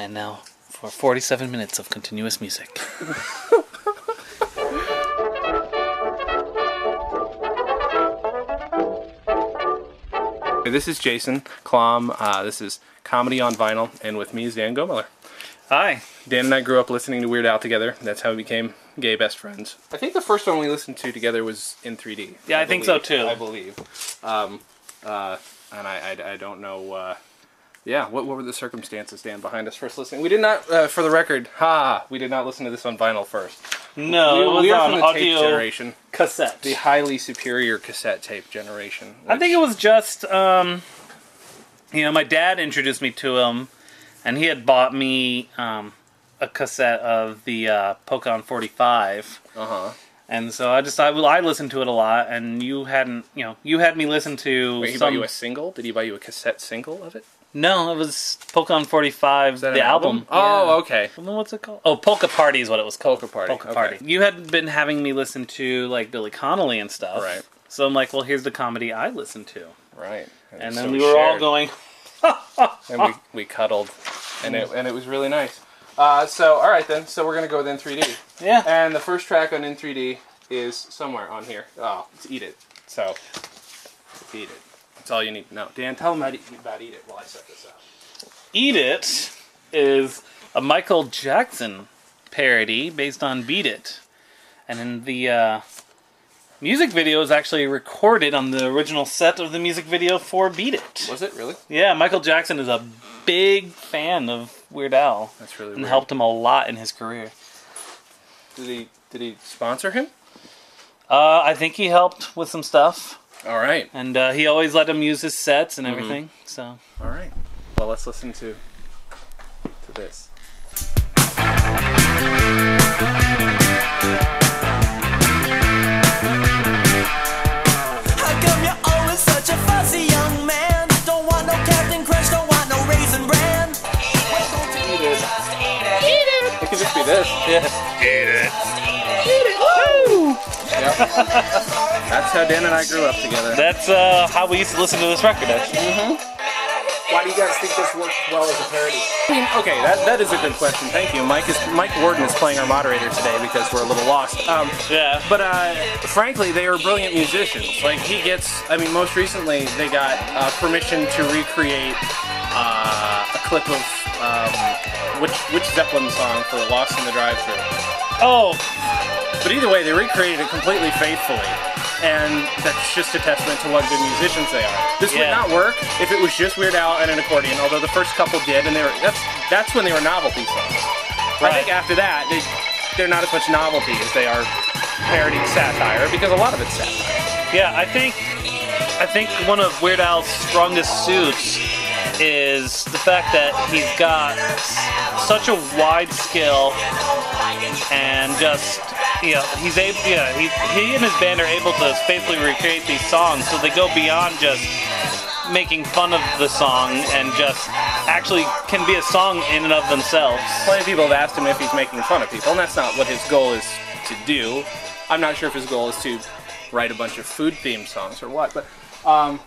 And now for 47 minutes of continuous music. This is Jason Klamm. Uh, this is Comedy on Vinyl, and with me is Dan Gomiller. Hi. Dan and I grew up listening to Weird Al together. That's how we became gay best friends. I think the first one we listened to together was in 3D. Yeah, I think so, too. I believe. Um, uh, and I, I, I don't know. Uh, yeah, what, what were the circumstances, Dan, behind us first listening? We did not, uh, for the record, ha, we did not listen to this on vinyl first. No, we, it was we are on from the tape generation, cassette. the highly superior cassette tape generation. I think it was just, um, you know, my dad introduced me to him, and he had bought me um, a cassette of the uh, Polkas on 45. Uh huh. And so I just I, well, I listened to it a lot, and you hadn't, you know, you had me listen to Wait, he some. bought you a single? Did he buy you a cassette single of it? No, it was Polkas on 45, Is that the an album. Oh, Yeah. okay. Well, What's it called? Oh, Polka Party is what it was called. Polka Party, Polka okay. Party. You had been having me listen to like Billy Connolly and stuff. Right. So I'm like, well, here's the comedy I listen to, Right. and so then we were all going, and we, we cuddled, and it and it was really nice. Uh, so all right then, so we're gonna go with N3D. yeah. and the first track on N3D is somewhere on here. Oh, it's Eat It. So Eat It. That's all you need to know. Dan, tell them about Eat, about Eat It while I set this up. Eat It is a Michael Jackson parody based on Beat It. And in the uh, music video is actually recorded on the original set of the music video for Beat It. Was it really? Yeah, Michael Jackson is a big fan of Weird Al That's really and weird. helped him a lot in his career. Did he did he sponsor him? Uh, I think he helped with some stuff, All right. and uh, he always let him use his sets and everything. So All right. Well, let's listen to to this. How come you're always such a fussy young man? Don't want no Captain Crunch, don't want no Raisin Bran. Eat it. It could just be this. yeah. Yep. That's how Dan and I grew up together. That's uh, how we used to listen to this record. Actually. Why do you guys think this worked well as a parody? I mean, okay, that, that is a good question. Thank you. Mike is Mike Worden is playing our moderator today because we're a little lost. Um, Yeah. but uh, frankly, they are brilliant musicians. Like he gets, I mean, most recently they got uh, permission to recreate uh, a clip of um, which which Zeppelin song for Lost in the Drive-Thru. Oh, But either way, they recreated it completely faithfully. And that's just a testament to what good musicians they are. This would not work if it was just Weird Al and an accordion, although the first couple did, and they were that's that's when they were novelty songs. I think after that, they they're not as much novelty as they are parodying satire because a lot of it's satire. Yeah, I think I think one of Weird Al's strongest suits is the fact that he's got such a wide skill and just you know he's able yeah he, he and his band are able to faithfully recreate these songs so they go beyond just making fun of the song and just actually can be a song in and of themselves. Plenty of people have asked him if he's making fun of people, and that's not what his goal is to do. I'm not sure if his goal is to write a bunch of food themed songs or what, but um,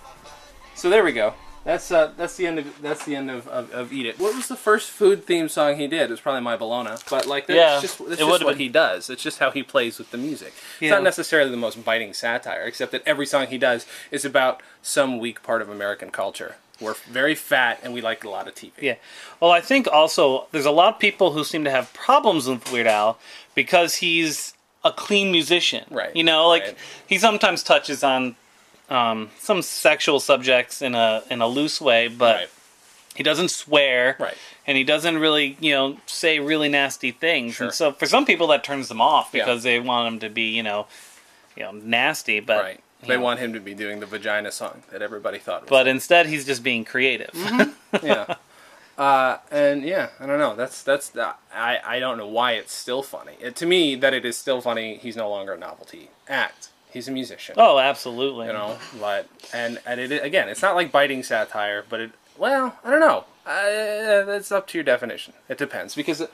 so there we go. That's uh, that's the end of that's the end of, of, of Eat It. What was the first food theme song he did? It was probably My Bologna, but like that's Yeah, just that's it just what been. he does. It's just how he plays with the music. It's not necessarily the most biting satire, except that every song he does is about some weak part of American culture. We're very fat and we like a lot of TV. Yeah. Well, I think also there's a lot of people who seem to have problems with Weird Al because he's a clean musician. Right, You know, like right. he sometimes touches on um, some sexual subjects in a in a loose way, but Right. he doesn't swear. Right. And he doesn't really, you know, say really nasty things. Sure. And so for some people that turns them off Yeah. because they want him to be, you know, you know, nasty. But Right. They know, want him to be doing the vagina song that everybody thought was. But instead, he's just being creative. Mm-hmm. yeah. Uh, and yeah, I don't know. That's that's the, I I don't know why it's still funny. It, to me, that it is still funny. He's no longer a novelty act. He's a musician. oh, absolutely. You know, but and and it again, it's not like biting satire, but it well, I don't know. Uh, that's up to your definition. It depends because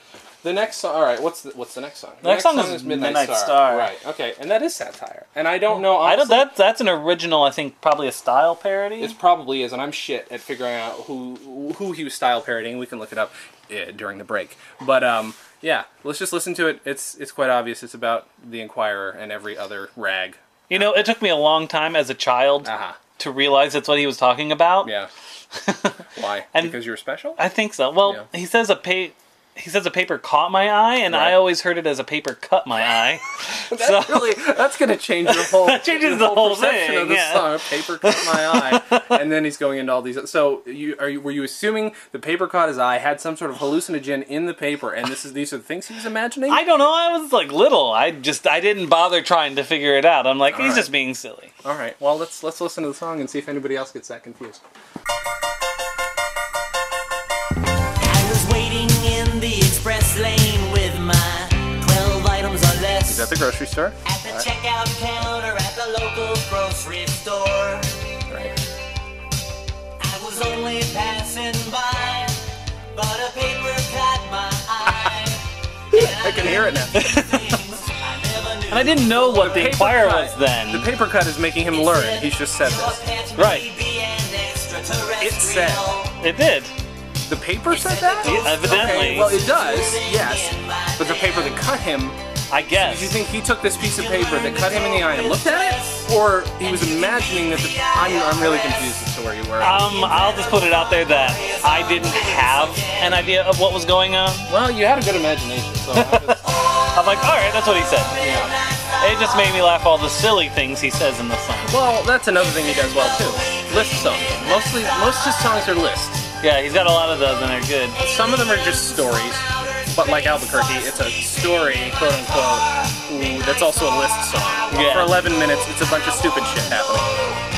the next song. All right, what's the, what's the next song? The next song is Midnight Star. Right. Okay, and that is satire. And I don't know. I don't. honestly, That that's an original. I think probably a style parody. It probably is, and I'm shit at figuring out who who he was style parodying. We can look it up uh, during the break. But um, yeah, let's just listen to it. It's it's quite obvious. It's about the Inquirer and every other rag. You know, it took me a long time as a child Uh-huh. to realize that's what he was talking about. Yeah. Why? And- because you're special. I think so. Well, Yeah. he says a pa- he says a paper caught my eye, and I always heard it as a paper cut my eye. That's so really that's gonna change your whole That changes the whole perception thing, of the yeah. song. Paper cut my eye, and then he's going into all these. So you are you were you assuming the paper caught his eye had some sort of hallucinogen in the paper, and this is these are the things he was imagining. I don't know. I was like little. I just I didn't bother trying to figure it out. I'm like he's right. just being silly. All right, well let's let's listen to the song and see if anybody else gets that confused. Grocery store? At the checkout counter at the local grocery store. Right. I was only passing by, but a paper caught my eye. I can hear it now. And I didn't know what the paper Inquirer cut- was then. The paper cut is making him learn. He's just said this. Right. It said. It did. The paper said that? Evidently. Okay, well, it does, yes. But the paper that cut him I guess. Do you think he took this piece of paper that cut him in the eye and looked at it, or he was imagining that? The, I'm, I'm really confused as to where you were. Um, I'll just put it out there that I didn't have an idea of what was going on. well, you had a good imagination, so I'm just, I'm like, all right, that's what he said. yeah. It just made me laugh all the silly things he says in the song. Well, that's another thing he does well too. List songs. Mostly, most of his songs are lists. Yeah, he's got a lot of those and they're good. Some of them are just stories, but like Albuquerque, it's a story, quote unquote. That's also a list song. Yeah. For 11 minutes, it's a bunch of stupid shit happening.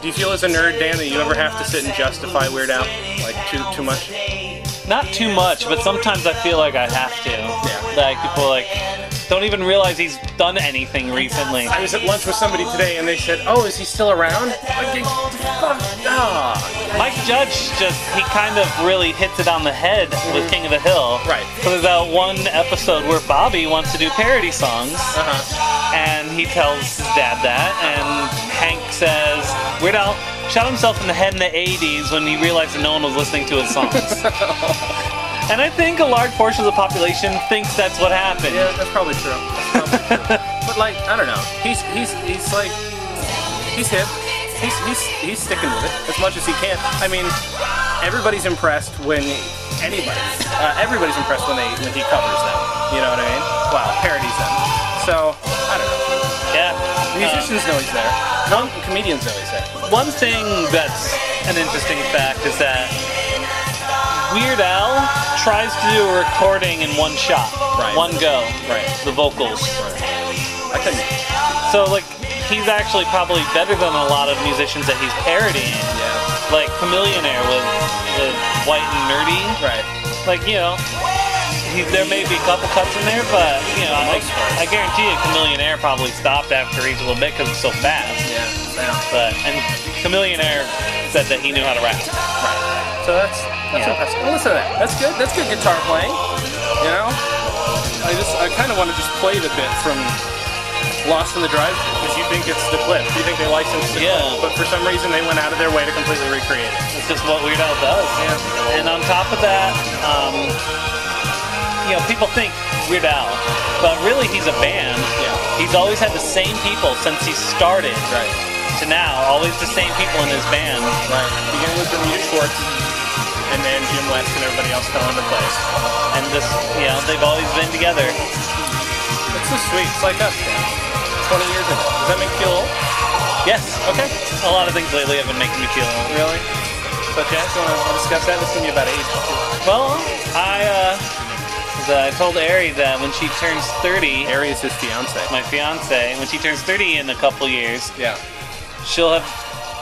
Do you feel as a nerd, Dan, that you ever have to sit and justify Weird Al? Like too too much? Not too much, but sometimes I feel like I have to. Yeah. Like people like don't even realize he's done anything recently. I was at lunch with somebody today, and they said, "Oh, is he still around?" Like, fuck, ah. Mike Judge just he kind of really hits it on the head with King of the Hill. Right. So there's that one episode where Bobby wants to do parody songs. Uh-huh. and he tells his dad that, and Hank says Weird Al shot himself in the head in the 80s when he realized that no one was listening to his songs. and I think a large portion of the population thinks that's what happened. Yeah, that's probably true. That's probably true. But like, I don't know. He's he's he's like he's hip. He's he's he's sticking with it as much as he can. I mean, everybody's impressed when anybody. Uh, everybody's impressed when they when he covers them. You know what I mean? Well, parodies them. So I don't know. Yeah. Musicians know he's there. Com- comedians know he's there. One thing that's an interesting fact is that Weird Al tries to do a recording in one shot, Right. one go, Right. the vocals. Right. I couldn't. So like he's actually probably better than a lot of musicians that he's parodying. Yeah. Like Chamillionaire with with White and Nerdy. Right. Like you know, he, there may be a couple cuts in there, but you know, I, I guarantee you, Chamillionaire probably stopped after he's a little bit because it's so fast. Yeah. Yeah. But and Chamillionaire said that he knew how to rap. Right. So that's that's Yeah. impressive. Listen to that. That's good. That's good guitar playing. You know, I just I kind of want to just play the bit from Lost in the Drive because you think it's the clip. You think they licensed the Yeah. clip, but for some reason they went out of their way to completely recreate it. It's just what Weird Al does. Yeah. And on top of that, um, you know, people think Weird Al, but really he's a band. Yeah. He's always had the same people since he started Right. to now. Always the same people in his band. Right. Beginning with Bermuda Schwartz, and then Jim West and everybody else fell into place. And this, you know, they've always been together. It's so sweet. It's like us. Man. Twenty years ago. Does that make you feel old? Yes. Okay. A lot of things lately have been making me feel old. Really? So, Jack, you want to discuss that? This is gonna be about age. Well, I, uh, I told Ari that when she turns 30, Ari is his fiance. my fiance, when she turns 30 in a couple years, Yeah. she'll have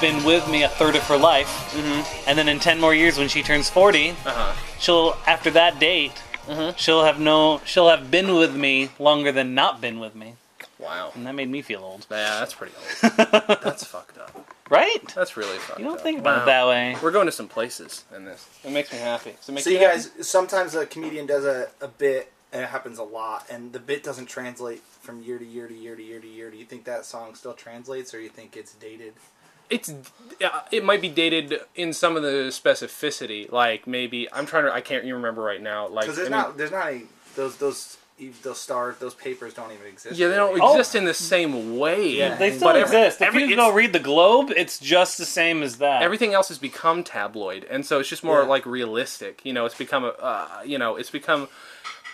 been with me a third of her life. Mm-hmm. And then in 10 more years, when she turns 40, Uh huh. she'll, after that date, Mm-hmm. she'll have no, she'll have been with me longer than not been with me. Wow. And that made me feel old. Yeah, that's pretty old. that's fucked up. right? That's really fun. You don't think about it that way. We're going to some places in this. It makes me happy. Does it make So you happy? guys, sometimes a comedian does a, a bit, and it happens a lot, and the bit doesn't translate from year to year to year to year to year. Do you think that song still translates, or you think it's dated? It's uh, it might be dated in some of the specificity like maybe i'm trying to i can't even remember right now like Because there's I mean- not, there's not any those those those stars, those papers don't even exist. yeah they don't really. Oh. exist in the same way Yeah. They still But every- exist. If every- you go read the Globe, it's just the same as that. everything else has become tabloid and so it's just more Yeah. like realistic you know it's become a uh, you know it's become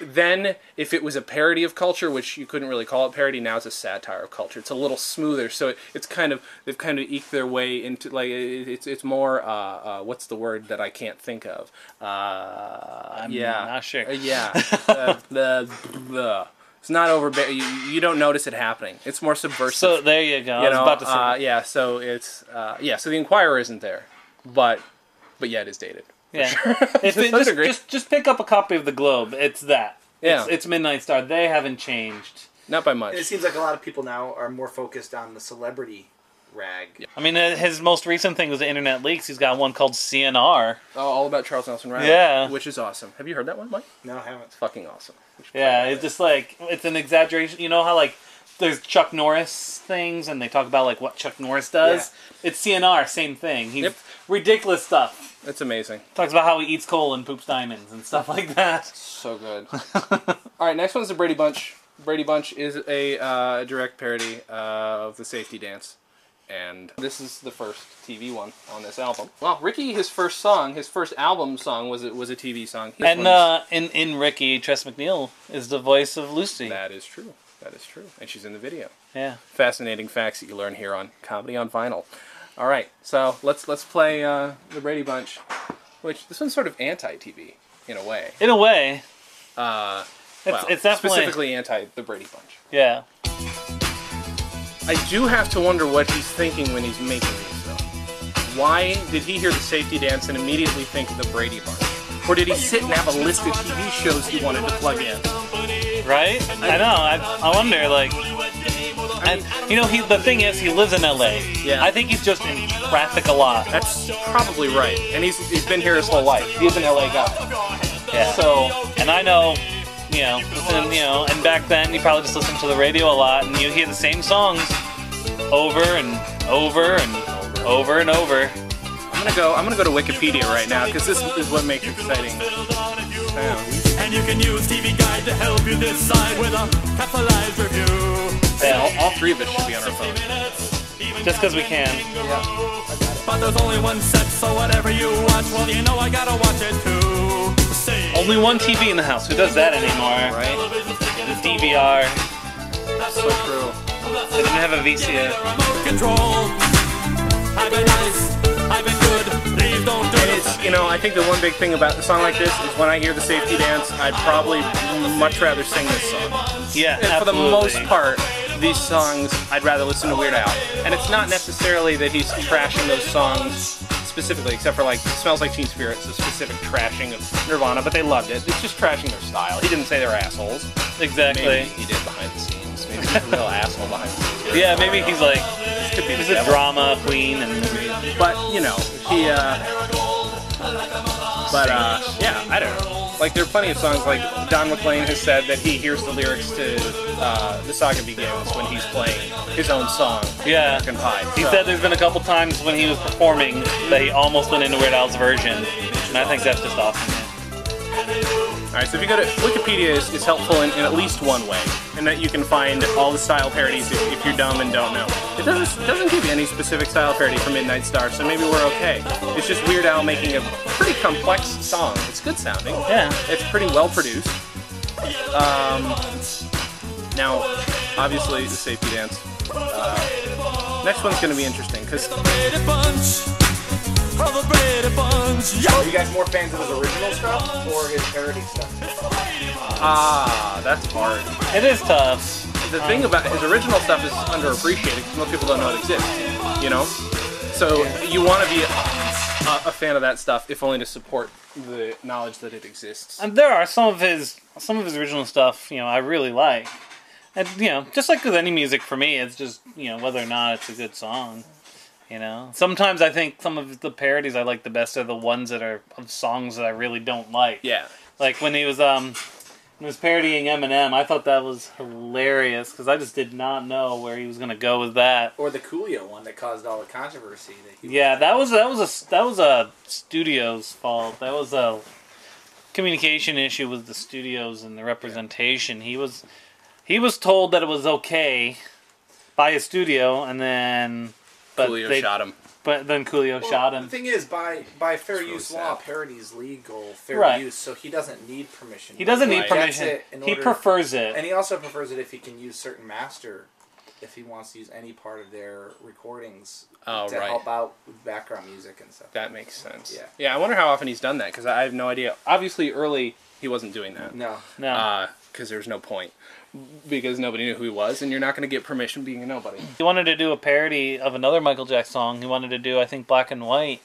then if it was a parody of culture which you couldn't really call it parody now it's a satire of culture it's a little smoother so it, it's kind of they've kind of eked their way into like it, it's it's more uh, uh, what's the word that I can't think of uh, I'm yeah not sure. Uh, yeah uh, the, the it's not over you, you don't notice it happening it's more subversive So there you go. I you was know, about to say. uh, yeah. So it's uh, yeah. So the Inquirer isn't there, but but yeah, it is dated. Yeah. To It's just, just just pick up a copy of the Globe. It's that. Yeah. It's, it's Midnight Star. They haven't changed. Not by And it seems like a lot of people now are more focused on the celebrity rag. I mean, uh, his most recent thing was the Internet Leaks. He's got one called CNR. Oh, all about Charles Nelson Reilly. Yeah. which is awesome. Have you heard that one, Mike? No, I haven't. It's fucking awesome. Yeah, play it's just like it's an exaggeration. You know how like there's Chuck Norris things, and they talk about like what Chuck Norris does. It's CNR, same thing. He's Yep. Ridiculous stuff. It's amazing. Talks about how he eats coal and poops diamonds and stuff like that. So good. all right, next one's the Brady Bunch. Brady Bunch is a uh, direct parody uh, of the Safety Dance. And this is the first TV one on this album. Well, Ricky, his first song, his first album song was a, was a TV song. And uh, in in Ricky, Tress MacNeille is the voice of Lucy. that is true. That is true. And she's in the video. Yeah. fascinating facts that you learn here on Comedy on Vinyl. All right, so let's let's play uh, the Brady Bunch, which this one's sort of anti-TV in a way. In a way, Uh, it's, well, it's definitely specifically anti the Brady Bunch. yeah. I do have to wonder what he's thinking when he's making these, though. Why did he hear the Safety Dance and immediately think of the Brady Bunch? Or did he sit and have a list of TV shows he wanted to plug in? Right? I know. I, I wonder, like, and you know, he the thing is, he lives in L.A. Yeah. I think he's just in traffic a lot. That's probably right. And he's, he's been here his whole life. He's an LA guy. Yeah. So, And I know, you know, listen, you know, and back then you probably just listened to the radio a lot, and you hear the same songs over and over and over and over. I'm gonna go. I'm gonna go to Wikipedia right now because this is what makes it exciting. And you can use TV Guide to help you decide with a capitalized review. Yeah, all, all three of us should be on our phone. Just because we can. But there's only one set, so whatever you watch, well, you know I gotta watch it too. Say, Only one TV in the house. Who does that anymore? Right? The DVR. That's So true. They didn't have a VCR. remote control. I've been nice, I've been good, please don't do And it. it's you know I think the one big thing about a song like this is when I hear the safety dance, I'd probably much rather sing this song. Yeah, And for the most part, these songs I'd rather listen to Weird Al. And it's not necessarily that he's trashing those songs specifically, except for like "Smells Like Teen Spirit," it's a specific trashing of Nirvana, but they loved it. It's just trashing their style. He didn't say they're assholes. Exactly. Maybe he did behind the scenes. Maybe he's a real asshole behind the scenes. Yeah, maybe he's like This could be he's a drama queen, and But you know, he. uh But uh yeah, I don't know. Like there are plenty of songs. Like Don McLean has said that he hears the lyrics to uh, "The Saga Begins" when he's playing his own song. yeah. American Pie. He So- said there's been a couple times when he was performing that he almost went into Weird Al's version, and I think that's just awesome. All right, so if you go to Wikipedia, is, is helpful in, in at least one way, in that you can find all the style parodies if, if you're dumb and don't know. It doesn't doesn't give you any specific style parody for Midnight Star, so maybe we're okay. It's just Weird Al making a pretty complex song. It's good sounding. Yeah. It's pretty well produced. Um, now, obviously, the safety dance. Uh, next one's going to be interesting because Brady Bunch, the Brady Bunch, yeah. Are you guys more fans of his original stuff or his parody stuff? ah, that's hard. It is tough. the thing about his original stuff is underappreciated because most people don't know it exists. You know, so you want to be a, a, a fan of that stuff, if only to support the knowledge that it exists. And there are some of his some of his original stuff, you know, I really like. And you know, just like with any music for me, it's just you know whether or not it's a good song. You know, sometimes I think some of the parodies I like the best are the ones that are of songs that I really don't like. Yeah. Like when he was um when he was parodying Eminem, I thought that was hilarious because I just did not know where he was gonna go with that. Or the Coolio one that caused all the controversy. That he Yeah, that was that was a that was a studio's fault. That was a communication issue with the studios and the representation. He was he was told that it was okay by a studio, and then but Coolio they, shot him. But then Coolio Well, shot him. The thing is, by by fair really use law, sad. parody's legal, fair Right. use, so he doesn't need permission. He doesn't He need permission. it in He order- prefers it. and he also prefers it if he can use certain master, if he wants to use any part of their recordings Oh, to right. help out with background music and stuff. That makes sense. Yeah. Yeah, I wonder how often he's done that because I have no idea. Obviously, early he wasn't doing that. No, no, uh, Because there's no point. Because nobody knew who he was, and you're not going to get permission being a nobody. he wanted to do a parody of another Michael Jackson song. He wanted to do, I think, Black and White,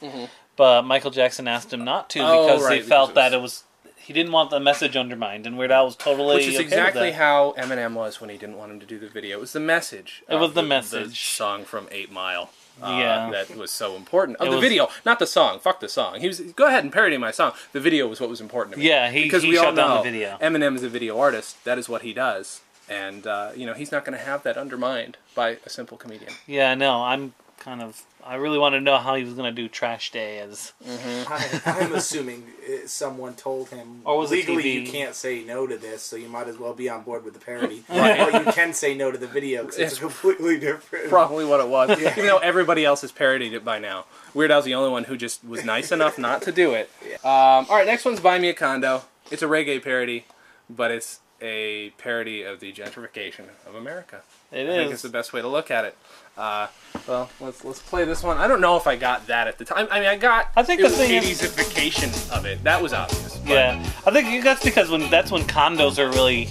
but Michael Jackson asked him not to Mm-hmm. Oh, because right, he because felt it that it was he didn't want the message undermined, and Weird Al was totally Which is okay exactly how Eminem was when he didn't want him to do the video. It was the message. It was of the message. song from Eight Mile. Uh, Yeah. that was so important. Of It the was- video, not the song. Fuck the song. He was go ahead and parody my song. The video was what was important to me. Yeah, he- because he we all shut down the know video. Eminem is a video artist. That is what he does, and uh, you know he's not going to have that undermined by a simple comedian. Yeah, no, I'm kind of. I really want to know how he was going to do Trash Day as. I, I'm assuming someone told him Or was legally you can't say no to this, so you might as well be on board with the parody. But you can say no to the video because it's, It's completely different. Probably what it was. Even though everybody else has parodied it by now. Weird Al's the only one who just was nice enough not to do it. Um, all right, next one's Buy Me a Condo. It's a reggae parody, but it's a parody of the gentrification of America. It I think it's the best way to look at it. Uh, well, let's let's play this one. I don't know if I got that at the time. I mean, I got. I think the thing is- 80sification of it. That was obvious. but- Yeah, I think that's because when that's when condos are really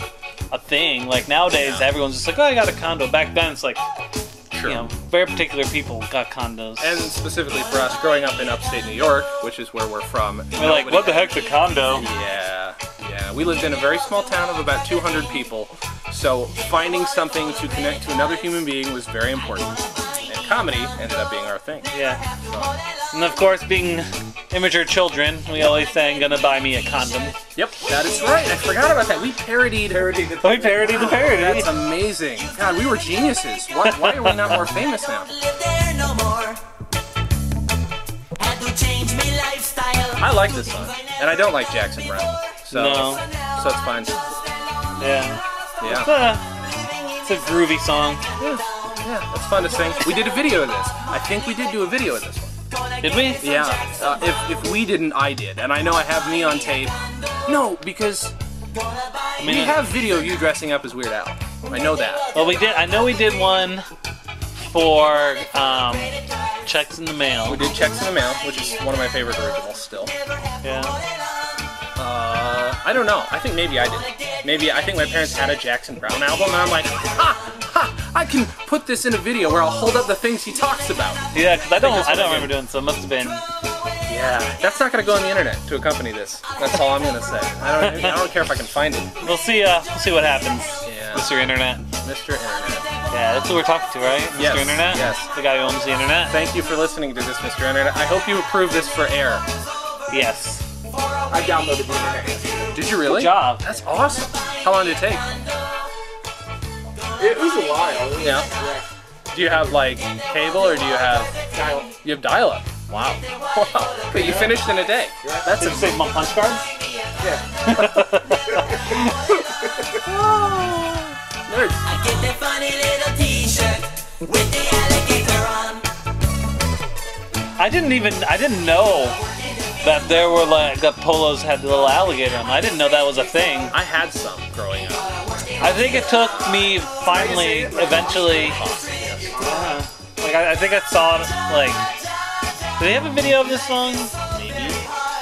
a thing. Like nowadays, Yeah. everyone's just like, "Oh, I got a condo." Back then, it's like, Sure. you know, very particular people got condos. and specifically for us, growing up in upstate New York, which is where we're from, we're like, "What the heck's a condo?" Yeah. We lived in a very small town of about 200 people, so finding something to connect to another human being was very important. And comedy ended up being our thing. Yeah, and of course, being immature children, we always sang, "Gonna buy me a condom." Yep, that is right. I forgot about that. We parodied. Parody the We parodied the parody. That's amazing. God, we were geniuses. Why, why are we not more famous now? live there no more. Had to change me lifestyle. I like this song, and I don't like Jackson Browne. So, No. so it's fine. Yeah, Yeah, it's a, it's a groovy song. yeah, yeah, it's fun to sing. We did a video of this. I think we did do a video of this one. Did we? Yeah, uh, if, if we didn't, I did. And I know I have me on tape. No, because I we have video of you dressing up as Weird Al. I know that. Well, we did. I know we did one for um, checks in the mail. We did Checks in the Mail, which is one of my favorite originals still. Yeah. Uh, I don't know. I think maybe I did. Maybe I think my parents had a Jackson Browne album, and I'm like, ha, ha, I can put this in a video where I'll hold up the things he talks about. Yeah, because I don't. I don't remember doing so. It must have been. Yeah, that's not gonna go on the internet to accompany this. That's all I'm gonna say. I don't. I don't care if I can find it. We'll see. Uh, we'll see what happens. Yeah. Mr. Internet. Mr. Internet. Yeah, that's who we're talking to, right? Mr. Yes, Internet. yes. The guy who owns the internet. Thank you for listening to this, Mr. Internet. I hope you approve this for air. Yes. I downloaded the internet. Did you really? Good job. That's awesome. How long did it take? It was a while. It was- Yeah. Do you have like cable or do you have Dial- you have dial-up? Wow. Wow. But you finished in a day. That's Did a you say my punch cards? Yeah. Nerd. I get that funny little t-shirt with the alligator on. I didn't even. I didn't know that there were like that polos had the little alligator on. them. I didn't know that was a thing. I had some growing up. I think it took me finally, eventually. Yeah. Like I, I think I saw it. Like, do they have a video of this song? Maybe.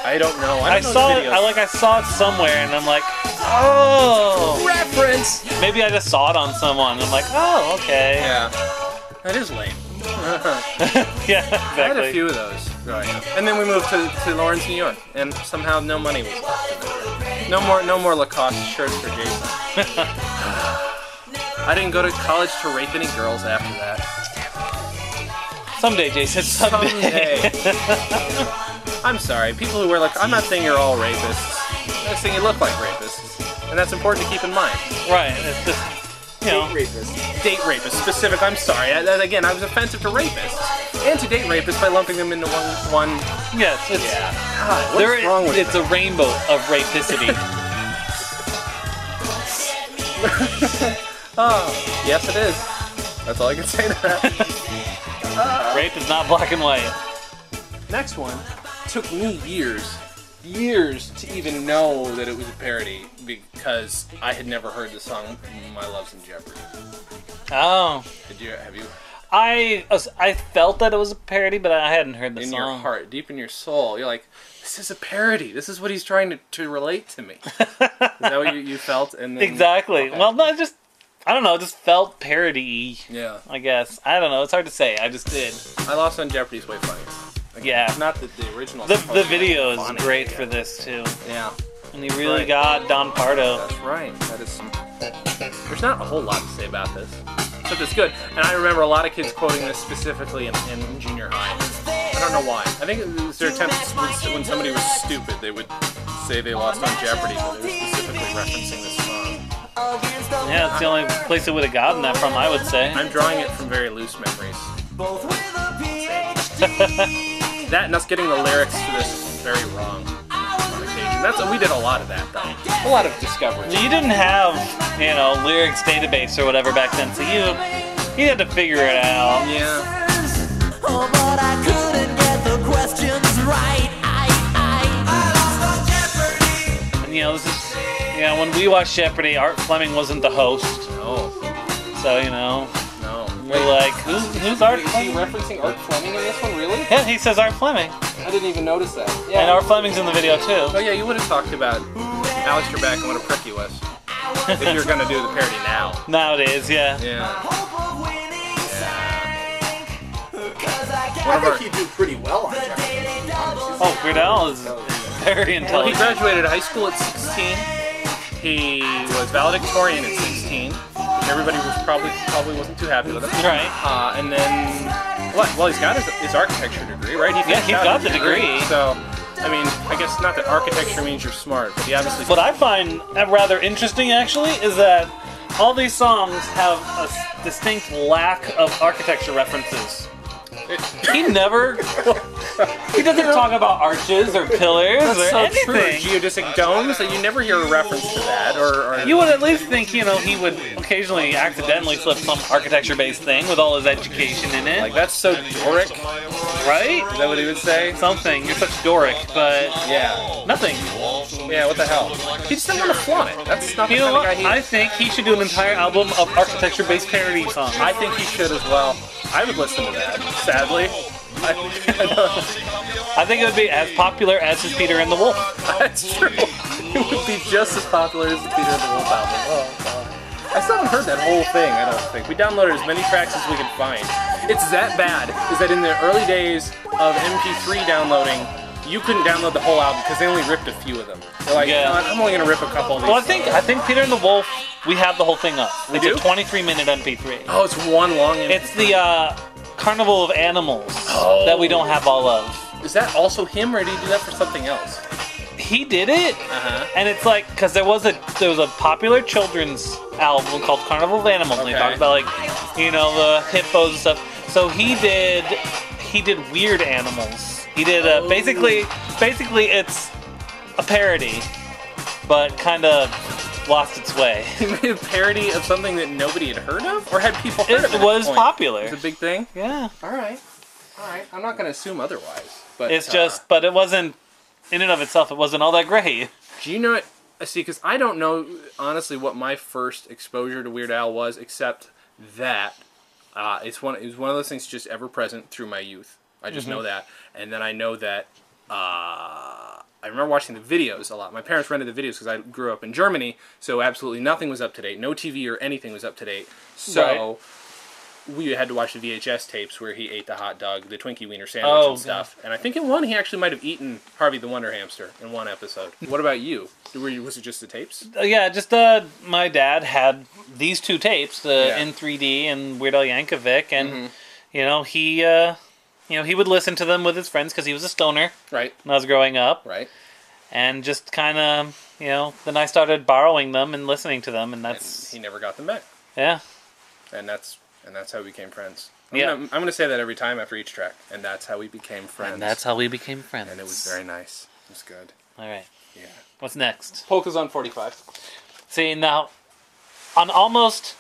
I don't know. I, I don't know saw it. I like I saw it somewhere, and I'm like, oh. reference. Maybe I just saw it on someone. I'm like, oh, okay. Yeah. That is lame. Yeah, I had a few of those growing up. And then we moved to, to Lawrence, New York, and somehow no money was left. No more no more Lacoste shirts for Jason. I didn't go to college to rape any girls after that. Someday, Jason. Someday. Someday. I'm sorry. People who wear like I'm not saying you're all rapists. I'm just saying you look like rapists, and that's important to keep in mind. right. You know. Rapist. Date rapists, specific. I'm sorry. I, that, again, I was offensive to rapists and to date rapists by lumping them into one. One. Yes. It's, God, what's there- wrong with it's a rainbow of rapicity. Oh, yes, it is. That's all I can say to that. Rape is not black and white. Next one took me years, years to even know that it was a parody because I had never heard the song "My Love's in Jeopardy." Oh. Did you? Have you? I I felt that it was a parody, but I hadn't heard the in song. In your heart, deep in your soul, you're like, "This is a parody. This is what he's trying to, to relate to me." is that what you, you felt? And then, Exactly. Okay. Well, no, just I don't know. It just felt parody. yeah, I guess I don't know. It's hard to say. I just did. I lost on Jeopardy's way funnier. Like, Yeah. not the, the original. The the video is funny, great yeah. for this too, Yeah, and he really Right. got Don Pardo. that's right. That is. Some, there's not a whole lot to say about this, but it's good. And I remember a lot of kids quoting this specifically in, in junior high. I don't know why. I think it was their attempts when, when somebody was stupid, they would say they lost on Jeopardy, but they were specifically referencing this song. Yeah, it's the only place it would have gotten that from. I would say. I'm drawing it from very loose memories. That and us getting the lyrics to this very wrong on occasion. That's we did a lot of that though. A lot of discovery. You didn't have you know lyrics database or whatever back then, so you you had to figure it out. Yeah. Oh, but I couldn't get the questions right. I, I, And, you know, this is you know when we watched Jeopardy, Art Fleming wasn't the host, No. so you know No. We're like, who's who's Art Is he Fleming? referencing Art Fleming in this one? Really? Yeah, he says Art Fleming, I didn't even notice that. Yeah. And Yeah. Art Fleming's in the video too. Oh yeah, you would have talked about Alex Trebek and what a prick he was. if you're gonna do the parody now. Nowadays, yeah. Yeah. I think he'd do pretty well on Jeopardy. Oh, Weird Al is very Well, he graduated high school at 16. He was valedictorian at 16. Everybody was probably probably wasn't too happy with him. Right. Uh, and then what? Well, he's got his, his architecture degree, right? He Yeah, he's got the degree. So, I mean, I guess not that architecture means you're smart, but he obviously. What I find rather interesting, actually, is that all these songs have a distinct lack of architecture references. He never. he doesn't talk about arches or pillars That's or so anything. true. Geodesic domes, that you never hear a reference to that, or, or You would at least think, you know, he would occasionally accidentally slip some architecture-based thing with all his education in it, like that's so Doric. right? Is right? that what he would say? Something. You're such Doric, but Yeah. nothing. Yeah. What the hell? He just doesn't want to flaunt it. That's not the You know kind what? of guy he I think he should do an entire album of architecture-based parody songs. I think he should as well. I would listen to that. Sadly, I, I I think it would be as popular as his Peter and the Wolf. that's true. It would be just as popular as the Peter and the Wolf album. Oh god. I still haven't heard that whole thing. I don't think we downloaded as many tracks as we could find. It's that bad. Is that in the early days of MP3 downloading, you couldn't download the whole album because they only ripped a few of them. They're like, Yeah. "No, I'm only gonna rip a couple of these. Well, I think I think Peter and the Wolf. We have the whole thing up. We it's do? a 23 minute MP3. Oh, it's one long. MP3. It's the uh, Carnival of Animals Oh. that we don't have all of. Is that also him, or did he do that for something else? He did it, Uh huh. and it's like because there was a there was a popular children's album called Carnival of Animals, and they Okay. talked about like you know the hippos and stuff. So he did he did weird animals. He did uh, basically basically it's a parody, but kind of lost its way. He made a parody of something that nobody had heard of, or had people heard It of. at was point? popular. It's a big thing. Yeah. All right, all right. I'm not going to assume otherwise, but It's uh, just, but it wasn't in and of itself. It wasn't all that great. Do you know what? I see, because I don't know honestly what my first exposure to Weird Al was, except that uh, it's one. It was one of those things just ever present through my youth. I just know that, and then I know that. Uh, I remember watching the videos a lot. My parents rented the videos because I grew up in Germany, so absolutely nothing was up to date. No TV or anything was up to date. So we had to watch the VHS tapes where he ate the hot dog, the Twinkie Wiener sandwich Oh, and stuff. And I think in one he actually might have eaten Harvey the Wonder Hamster in one episode. What about you? Were you was it just the tapes? Uh, yeah, just uh, my dad had these two tapes, the Yeah. in 3D and Weird Al Yankovic, and Mm-hmm. you know he uh, you know, he would listen to them with his friends because he was a stoner Right. when I was growing up, Right. and just kind of, you know, then I started borrowing them and listening to them, and And that's he never got them back. yeah, And that's and that's how we became friends. I'm Yeah. Gonna, I'm gonna say that every time after each track. And that's how we became friends. and that's how we became friends. and it was very nice. It was good. all right. Yeah. What's next? Polka's on 45. See now, on almost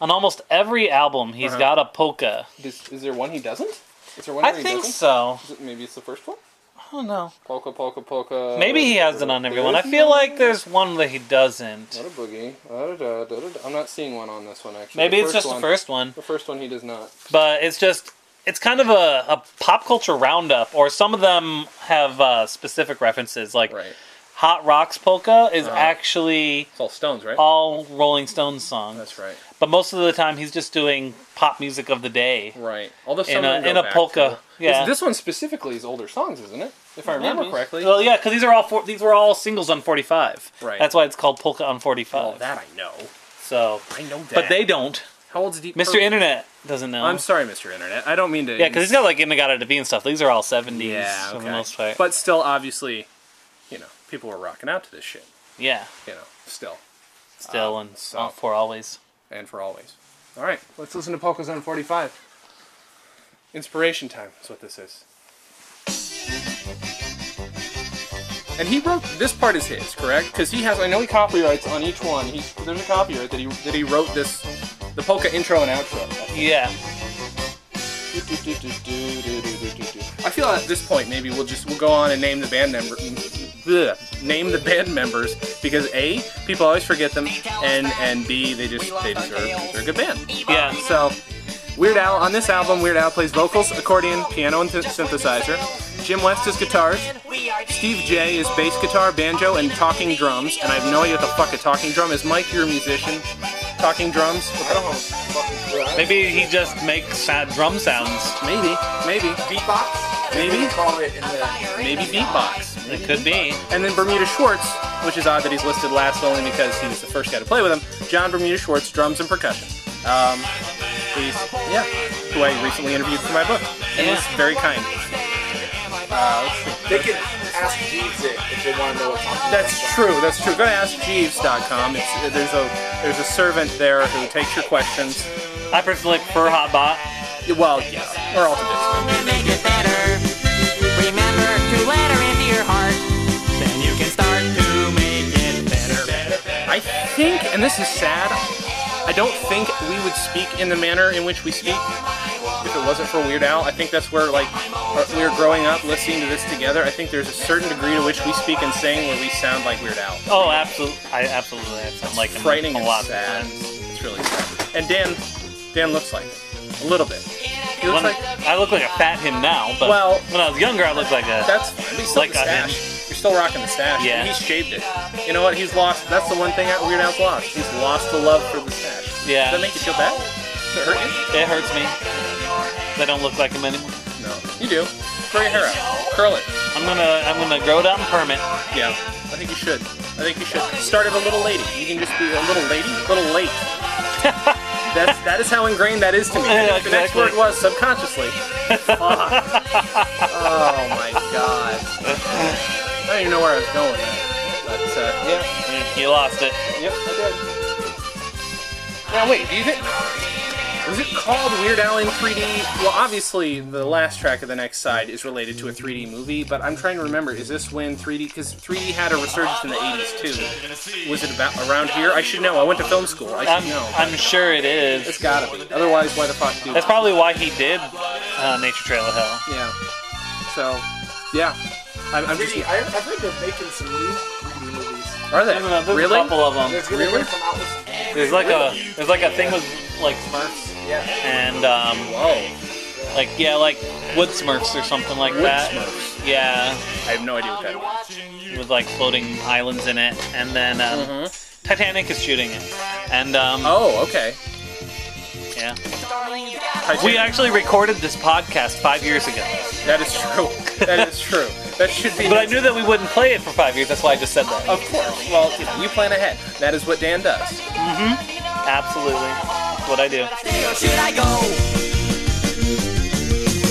on almost every album, he's Uh-huh. got a polka. Is, is there one he doesn't? Is there one I think doesn't? so. It, maybe it's the first one. I don't know. Polka, polka, polka. Maybe he has it on everyone. I feel like there's one that he doesn't. What a boogie. Da-da-da, da-da-da. I'm not seeing one on this one actually. Maybe The it's just one- the first one, The first one he does not. but it's just it's kind of a, a pop culture roundup, or some of them have uh, specific references. Like Right. Hot Rocks Polka is Uh-huh. actually It's all Stones, right? all Rolling Stones songs, That's right. But most of the time he's just doing pop music of the day. Right. Although some In a- in a polka, to- yeah. This, one specifically is older songs, isn't it? If I remember Maybe. correctly. Well, yeah, because these are all four, these were all singles on 45. Right. That's why it's called Polka on 45. Well, that I know. so, I know that. but they don't. How old's Deep Mr. Purple? Internet doesn't know. I'm sorry, Mr. Internet. I don't mean to. Yeah, because he's got like In-A-Gadda-Da-Vida and stuff. These are all 70s Yeah, for okay. the most part. But still, obviously, you know, people were rocking out to this shit. yeah, You know, still still Um, and so- for always. And for always. All right, let's listen to Polkas on 45. Inspiration time is what this is. And he wrote this part is his, correct? Because he has. I know he copyrights on each one. He's there's a copyright that he that he wrote this, the polka intro and outro. Yeah, I feel at this point maybe we'll just we'll go on and name the band member, bleh, name the band members because a people always forget them and and b they just they deserve they're a good band. yeah. So Weird Al on this album Weird Al plays vocals, accordion, piano, and th- synthesizer. Jim West is guitars. Steve Jay is bass guitar, banjo, and talking drums. And I have no idea what the fuck a talking drum is. Mike, you're a musician. Talking drums? I don't have a fucking clue. I- Maybe he just makes sad drum sounds. Maybe, maybe, Beatbox? Maybe. They call it in the. maybe beatbox. It could be. And then Bermuda Schwartz, which is odd that he's listed last only because he was the first guy to play with him. John Bermuda Schwartz, drums and percussion. Um, he's, yeah, who I recently interviewed for my book. And Yeah. was very kind. Uh, let's see. They can ask Jeeves it if they want to know what talking That's about. true. That's true. Go to AskJeeves.com. It's, there's a there's a servant there who takes your questions. I personally prefer Hotbot. Well, yeah, we're all to this. to make it better. Remember to let think, and this is sad, I don't think we would speak in the manner in which we speak if it wasn't for Weird Al. I think that's where, like, our- we were growing up listening to this together. I think there's a certain degree to which we speak and sing where we sound like Weird Al. Oh, absolutely. I absolutely. I sound like Frightening a and lot sad. of times. It's really sad. And Dan, Dan looks like it. A little bit. He looks When- like, I look like a fat him now, but Well- when I was younger, I looked like a. that's fine. But he's still Like a him. Still rocking the stash. Yeah. He's shaved it. You know what? He's lost. That's the one thing that Weird Al's lost. He's lost the love for the stash. Yeah. Does that make you feel bad? Does it hurt you? It hurts me. I don't look like him anymore. No. You do. Grow your hair out. Curl it. I'm gonna I'm gonna grow it out and perm it. Yeah. I think you should. I think you should. Start at a little lady. You can just be a little lady, little late. That's that is how ingrained that is to me. Yeah, think the next word was subconsciously. Fuck. Oh my god. I don't even know where I was going with that. But uh, yeah. You lost it. Yep, I did. Now wait, do you think was it called Weird Al in 3D? Well, obviously the last track of the next side is related to a 3D movie, but I'm trying to remember. Is this when 3D? Because 3D had a resurgence in the 80s too. Was it about around here? I should know. I went to film school. I should I'm, know. I'm sure it is. it's gotta be. Otherwise, why the fuck do? That's probably why he did uh, Nature Trail of Hell. yeah. So, yeah. I'm, I'm just. 3D, I, I've heard they're making some new 3D movies. Are they I don't know, there's really? a couple of them. There's gonna Really? come out with There's like a there's like a thing with like Smurfs yeah. and um, Whoa. like yeah like Wood Smurfs or something like Wood that. Smurfs. Yeah, I have no idea what that is. with like floating islands in it, and then um, Titanic is shooting it, and um. Oh, okay. yeah, Titanic. we actually recorded this podcast five years ago, That is true. That is true. That should be. but I knew that we wouldn't play it for five years. That's why I just said that. Of course. Well, you know, you plan ahead. That is what Dan does. Absolutely, That's what I do. Stay or should I go?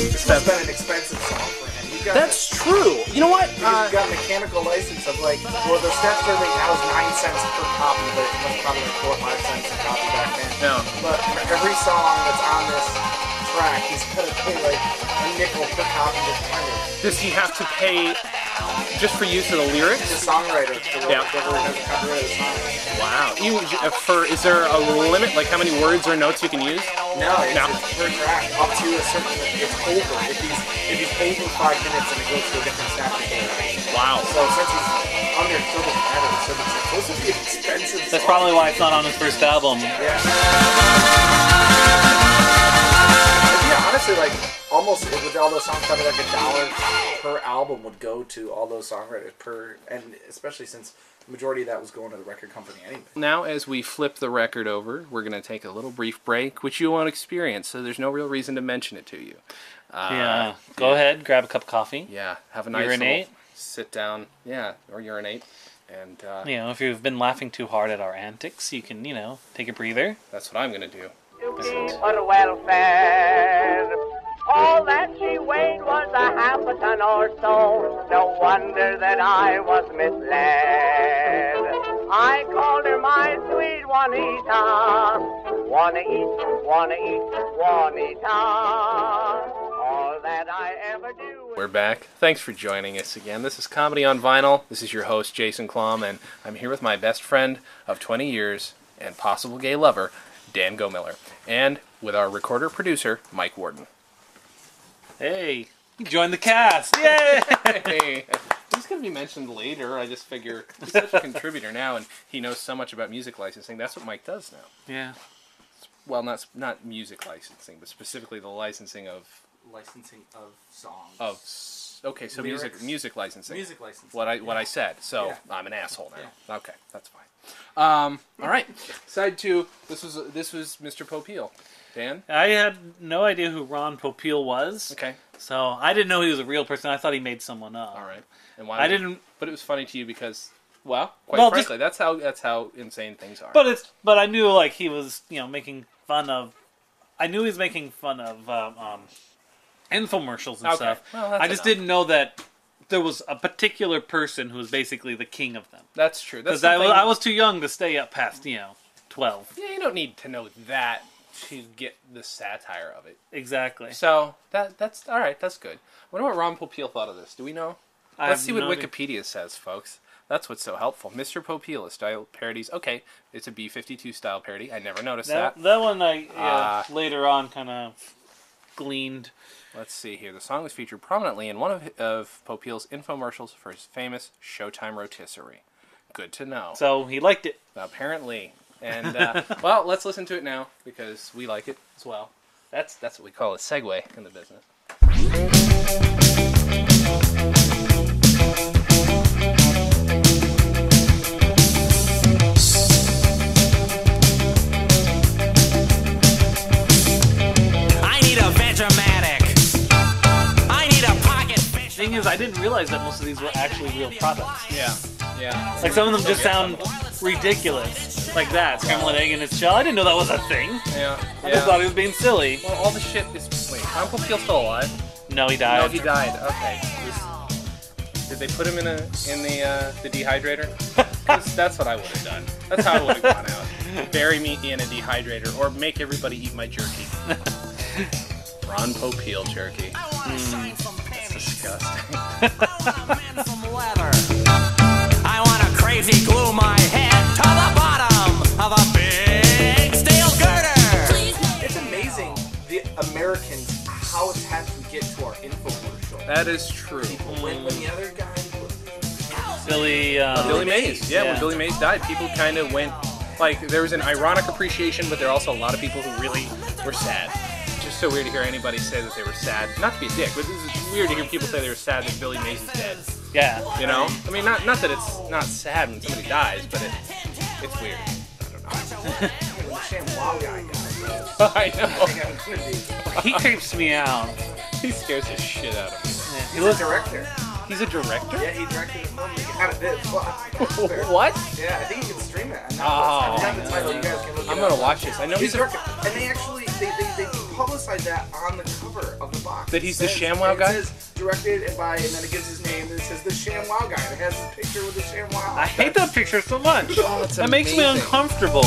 must that. have been an expensive song for him. He got That's true. You know what? Because Uh, you got a mechanical license of like, well, the statutory rate now is nine cents per copy, but it was probably like four or five cents a copy back then. no. But for every song that's on this track, he's gonna pay like a nickel per copy to kind Does he have to pay just for use of the lyrics? the songwriter for Yeah. has a copyright song. Wow. You, uh, for is there a limit, like how many words or notes you can use? No, it's, No. it's per track up to a certain. It's over if he's if he's over five minutes and it goes to a different statutory rate. Wow. So since he's under, it still doesn't matter. So it's supposed to be expensive. That's song. probably why it's not on his first album. Yeah, honestly, like almost with all those songs, probably like a dollar per album would go to all those songwriters per, and especially since the majority of that was going to the record company anyway. Now, as we flip the record over, we're going to take a little brief break, which you won't experience, so there's no real reason to mention it to you. Uh, Yeah. Go ahead, grab a cup of coffee. Yeah, have a nice Urinate. little sit down. Yeah, or urinate, and uh, You know, if you've been laughing too hard at our antics, you can, you know, take a breather. that's what I'm going to do. But well fed. All that she weighed was a half a ton or so. No wonder that I was misled. I called her my sweet Juanita. Wanna eat, wanna eat, Juanita. All that I ever do. We're back. Thanks for joining us again. This is Comedy on Vinyl. This is your host, Jason Klamm, and I'm here with my best friend of 20 years and possible gay lover, Dan Gomiller, and with our recorder producer, Mike Worden. Hey, you joined the cast! Yay! He's going to be mentioned later. I just figure he's such a contributor now, and he knows so much about music licensing. That's what Mike does now. yeah. Well, not not music licensing, but specifically the licensing of Licensing of songs. of. S- Okay, so music Lyrics. music licensing. music licensing. what I what I said. So Yeah. I'm an asshole now. Okay, that's fine. Um, all right. Side two. This was this was Mr. Popeil. Dan. I had no idea who Ron Popeil was. Okay. So I didn't know he was a real person. I thought he made someone up. All right. And why? I didn't. But it was funny to you because, well, quite Well, just- frankly, that's how that's how insane things are. But it's. But I knew like he was, you know, making fun of. I knew he was making fun of um, um, infomercials and Okay. stuff. Well, I just enough. didn't know that there was a particular person who was basically the king of them. that's true. Because I, was- I was too young to stay up past, you know, twelve. Yeah, you don't need to know that to get the satire of it. Exactly. So that that's all right. That's good. I wonder what Ron Popeil thought of this. Do we know? I Let's see what no idea. Wikipedia says, folks. That's what's so helpful. Mr. Popeil style parodies. Okay, it's a B52 style parody. I never noticed That, that. that one I yeah, Uh, later on kind of gleaned. Let's see here. The song was featured prominently in one of, of Popeil's infomercials for his famous Showtime rotisserie. Good to know. So he liked it. Apparently. And uh, well, let's listen to it now because we like it as well. That's that's what we call a segue in the business. The thing is, I didn't realize that most of these were actually real products. Yeah, yeah. Like some of them just sound ridiculous, like that scrambled egg in its shell. I didn't know that was a thing. Yeah, I just thought he was being silly. Well, all the shit is. Wait, Ron Popeil's still alive? No, he died. No, he died. Okay. Did they put him in a in the uh, the dehydrator? 'Cause that's what I would have done. That's how I would have gone out. Bury me in a dehydrator, or make everybody eat my jerky. Ron Popeil jerky. That's disgusting. I want to crazy glue my head to the bottom of a big steel girder. It's amazing the Americans how attached we get to our infomercial. That is true. When, when the other guy Billy. Uh, Billy Mays. Yeah, when Billy Mays died, people kind of went like there was an ironic appreciation, but there are also a lot of people who really were sad. It's so weird to hear anybody say that they were sad. Not to be a dick, but this is weird to hear people say they were sad that Billy Mays is dead. Yeah. You know? I mean, not not that it's not sad when somebody dies, but it it's weird. I don't know. the ShamWow guy. I I know. think I'm gonna be. He creeps me out. He scares the shit out of me. He He's a director. He's a director. Yeah, he directed a film. He got it. This. What? Yeah, I think you can stream it. on Oh, I forgot the title. You guys can look it I'm gonna watch this. I know He's he's a and they actually they they, they publicized that on the cover of the box. That he's It the says- ShamWow it guy? says directed by, and then it gives his name. And it says the ShamWow guy. And it has his picture with the ShamWow. I hate that picture so much. Oh, it's That makes me uncomfortable.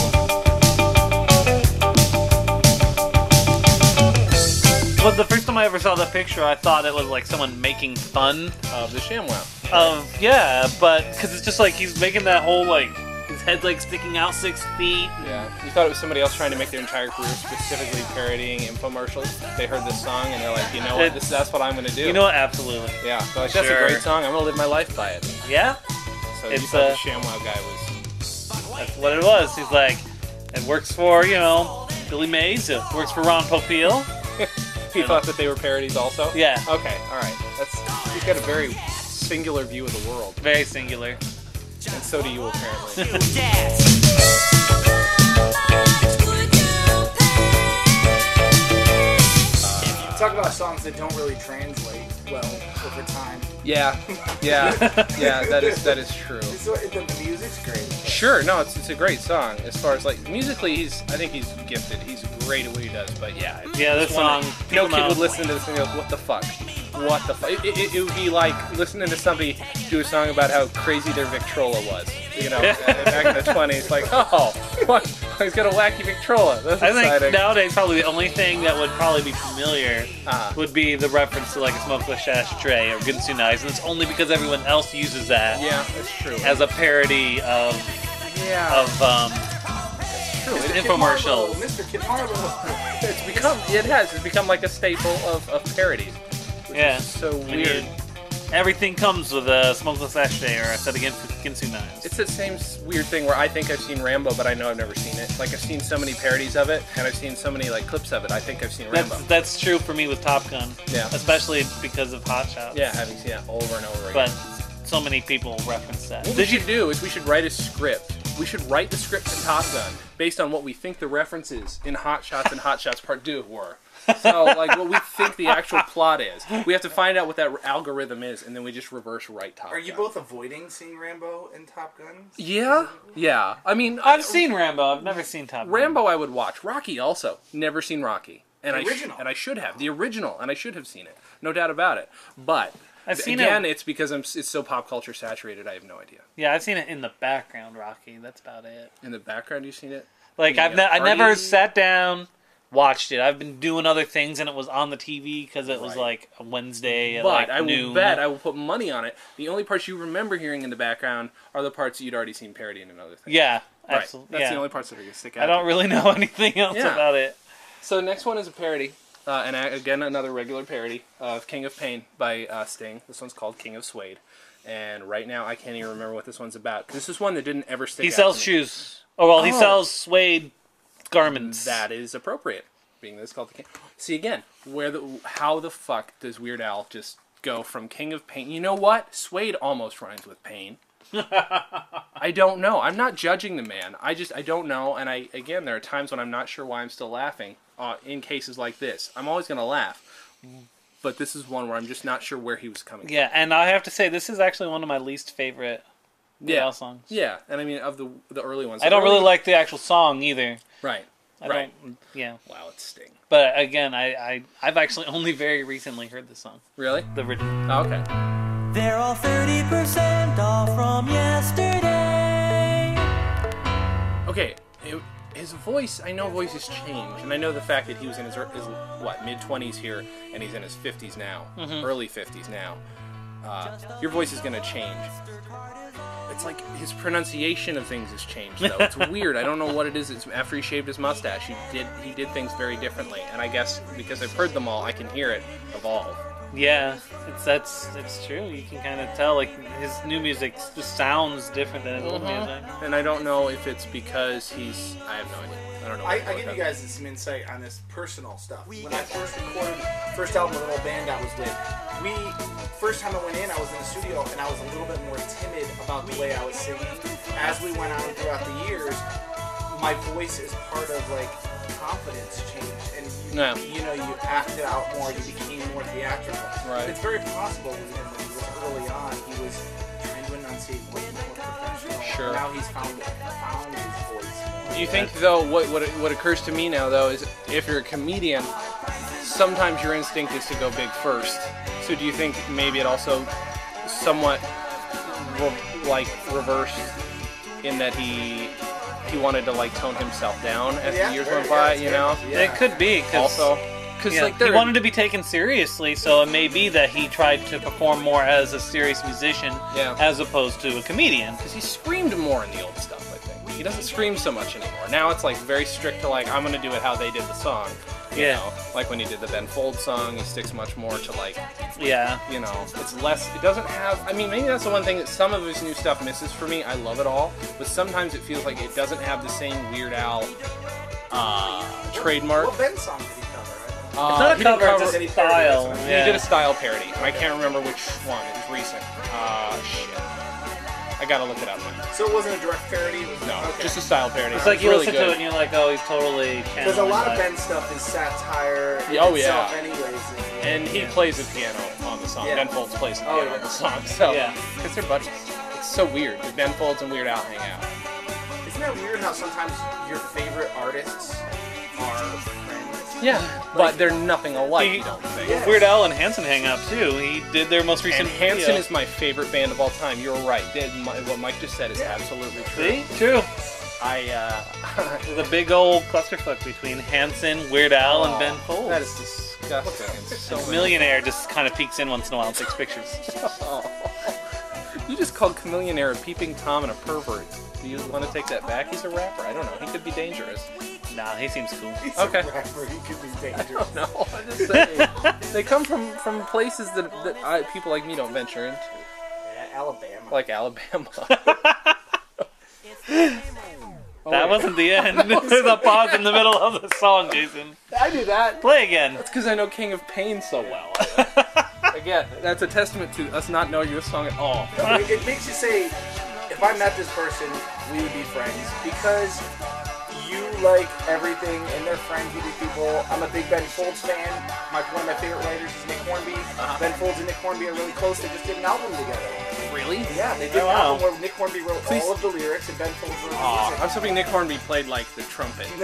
But the first time I ever saw that picture, I thought it was like someone making fun Of the ShamWow. of yeah, but because it's just like he's making that whole like his head's like sticking out six feet. Yeah. You thought it was somebody else trying to make their entire career specifically parodying infomercials. They heard this song and they're like, you know what, this, that's what I'm gonna do. You know what? Absolutely. Yeah. They're like, that's Sure. a great song. I'm gonna live my life by it. Yeah, So you It's, thought uh, the ShamWow guy was. that's what it was. He's like, it works for you know Billy Mays. It works for Ron Popeil. He thought that they were parodies also. Yeah, Okay. All right. That's. He's got a very singular view of the world, very singular. And so do you apparently. Talk about songs that don't really translate well over time. yeah. Yeah. Yeah. That is that is true. So the the music's great. Sure, no, it's, it's a great song. As far as like musically, he's I think he's gifted. He's great at what he does. But yeah, Yeah, this song, that- No kid know. would listen to this and go, "What the fuck? What the fuck?" It, it, it would be like listening to somebody do a song about how crazy their Victrola was. You know, back in the twenties, like, oh, what? He's got a wacky Victrola. That's I exciting. think nowadays probably the only thing that would probably be familiar Uh-huh. would be the reference to like a smokeless ashtray or Ginsu Nice, and it's only because everyone else uses that yeah, that's true. as a parody of yeah, of um, infomercials. Mr. Kid Marlowe. it's become it has it's become like a staple of, of parodies. Which Yeah. so weird. everything comes with a smokeless ashtray or a set of Gin- Ginsu Knives. It's the same weird thing where I think I've seen Rambo, but I know I've never seen it. Like I've seen so many parodies of it, and I've seen so many like clips of it. I think I've seen Rambo. That's that's true for me with Top Gun. Yeah. Especially because of Hot Shots. yeah, having seen it over and over again. But so many people reference that. what we Did you should do is we should write a script. We should write the script to Top Gun based on what we think the references in Hot Shots and Hot Shots Part Two were. So like what we think the actual plot is. We have to find out what that algorithm is, and then we just reverse write Top Are you Gun. both avoiding seeing Rambo and Top Gun? Yeah, yeah. I mean, I've seen Rambo. I've never seen Top Gun. Rambo I would watch. Rocky also. Never seen Rocky. And The I sh- and I should have. The original and I should have seen it. No doubt about it. But I've seen again, it. it's because I'm it's so pop culture saturated. I have no idea. Yeah, I've seen it in the background, Rocky. That's about it. In the background, you've seen it. Like I've ne- I party- never sat down, watched it. I've been doing other things, and it was on the TV because it was Right. like a Wednesday at But like I will noon. bet I will put money on it. The only parts you remember hearing in the background are the parts you'd already seen parodying in other things. yeah, right. absolutely. That's yeah. the only parts that are gonna stick out. I don't really know anything else Yeah. about it. So next one is a parody, uh, and again another regular parody of King of Pain by uh, Sting. This one's called King of Suede, and right now I can't even remember what this one's about. This is one that didn't ever stick. He sells shoes. Oh well, he Oh. sells suede garments. That is appropriate, being that it's called the King. See again, where the how the fuck does Weird Al just go from King of Pain? You know what? Suede almost rhymes with pain. I don't know. I'm not judging the man. I just I don't know. And I again, there are times when I'm not sure why I'm still laughing. Uh, in cases like this, I'm always gonna laugh. But this is one where I'm just not sure where he was coming Yeah, and I have to say this is actually one of my least favorite. Weird Yeah, Al songs. yeah. And I mean, of the the early ones, I don't The really like the actual song either. Right. I Right. don't. Yeah, Wow, it's Sting. but again, I, I I've actually only very recently heard this song, Really? the original. Oh, okay. They're all 30% off from yesterday. Okay, it, his voice, I know voices change, and I know the fact that he was in his, his what, mid 20s here, and he's in his 50s now, early 50s now. Uh, your voice is going to change. It's like his pronunciation of things has changed, though. It's weird. I don't know what it is. It's after he shaved his mustache, he did he did things very differently, and I guess because I've heard them all, I can hear it evolve. Yeah, it's that's it's true. You can kind of tell like his new music just sounds different than his old mm-hmm. music. And I don't know if it's because he's. I have no idea. I don't know. I, I give you guys some insight on this personal stuff. When I first recorded first album with Little Band I was with, we first time I went in, I was in the studio and I was a little bit more timid about the way I was singing. As we went on throughout the years, my voice is part of like confidence change, and you, Yeah. you know you acted out more, you became more theatrical. Right. It's very possible with him when he was early on, he was trying to enunciate more, more professional. Sure. Now he's found found his voice. Do you think though what what what occurs to me now though is if you're a comedian sometimes your instinct is to go big first. So do you think maybe it also somewhat re- like reversed in that he he wanted to like tone himself down as Yeah, the years went by, you know? yeah. It could be because Also, because like he wanted to be taken seriously, so it may be that he tried to perform more as a serious musician Yeah. as opposed to a comedian. Because he screamed more in the old stuff. I think he doesn't scream so much anymore. Now it's like very strict to like I'm gonna do it how they did the song. You Yeah. know, like when he did the Ben Folds song, he sticks much more to like Yeah. you know, it's less. It doesn't have. I mean, maybe that's the one thing that some of his new stuff misses for me. I love it all, but sometimes it feels like it doesn't have the same Weird Al uh, trademark. What Ben song did he cover? I don't know. Uh, It's not a he cover, cover- it's any a style. that's what I Yeah. He did a style parody, and I can't remember which one. It was recent. Uh, shit. I gotta look it up. So it wasn't a direct parody. It was No, okay. just a style parody. It's like It's you really listen good. to it and you're like, oh, he's totally. Because a lot of channeling Ben stuff is satire. in Oh, itself yeah. Anyways. And he plays the piano on the song. Yeah. Ben Folds plays the Oh, piano yeah. on the song. So, Yeah. because they're buddies. It's so weird. that Ben Folds and Weird Al hang out. Isn't that weird how sometimes your favorite artists are friends? Yeah, but they're nothing alike. He- you don't think? Yeah. Weird Al and Hanson hang out too. He did their most recent. And Hanson video. is my favorite band of all time. You're right. My- What Mike just said is absolutely true. See, true. I uh, There's a big old clusterfuck between Hanson, Weird Al, and Ben Folds. That is disgusting. and so many- Millionaire just kind of peeks in once in a while and takes pictures. You just called Chamillionaire a peeping tom and a pervert. Do you want to take that back? He's a rapper. I don't know. He could be dangerous. Nah, he seems cool. He's Okay. a rapper. He could be dangerous. No, I'm just saying. they come from from places that, that I, people like me don't venture into, Yeah, Alabama. like Alabama. That wasn't the end. There's a pause in the middle of the song, Jason. I do that. Play again. That's because I know King of Pain so well. Again, that's a testament to us not knowing this song at all. it, it makes you say, if I met this person, we would be friends because you like everything and they're friends with these people. I'm a big Ben Folds fan. My, one of my favorite writers is Nick Hornby. Uh-huh. Ben Folds and Nick Hornby are really close. They just did an album together. Really? Yeah, they did Oh, an wow. album where Nick Hornby wrote Please. all of the lyrics and Ben Folds wrote the Aw, music. I'm hoping Nick Hornby played like the trumpet.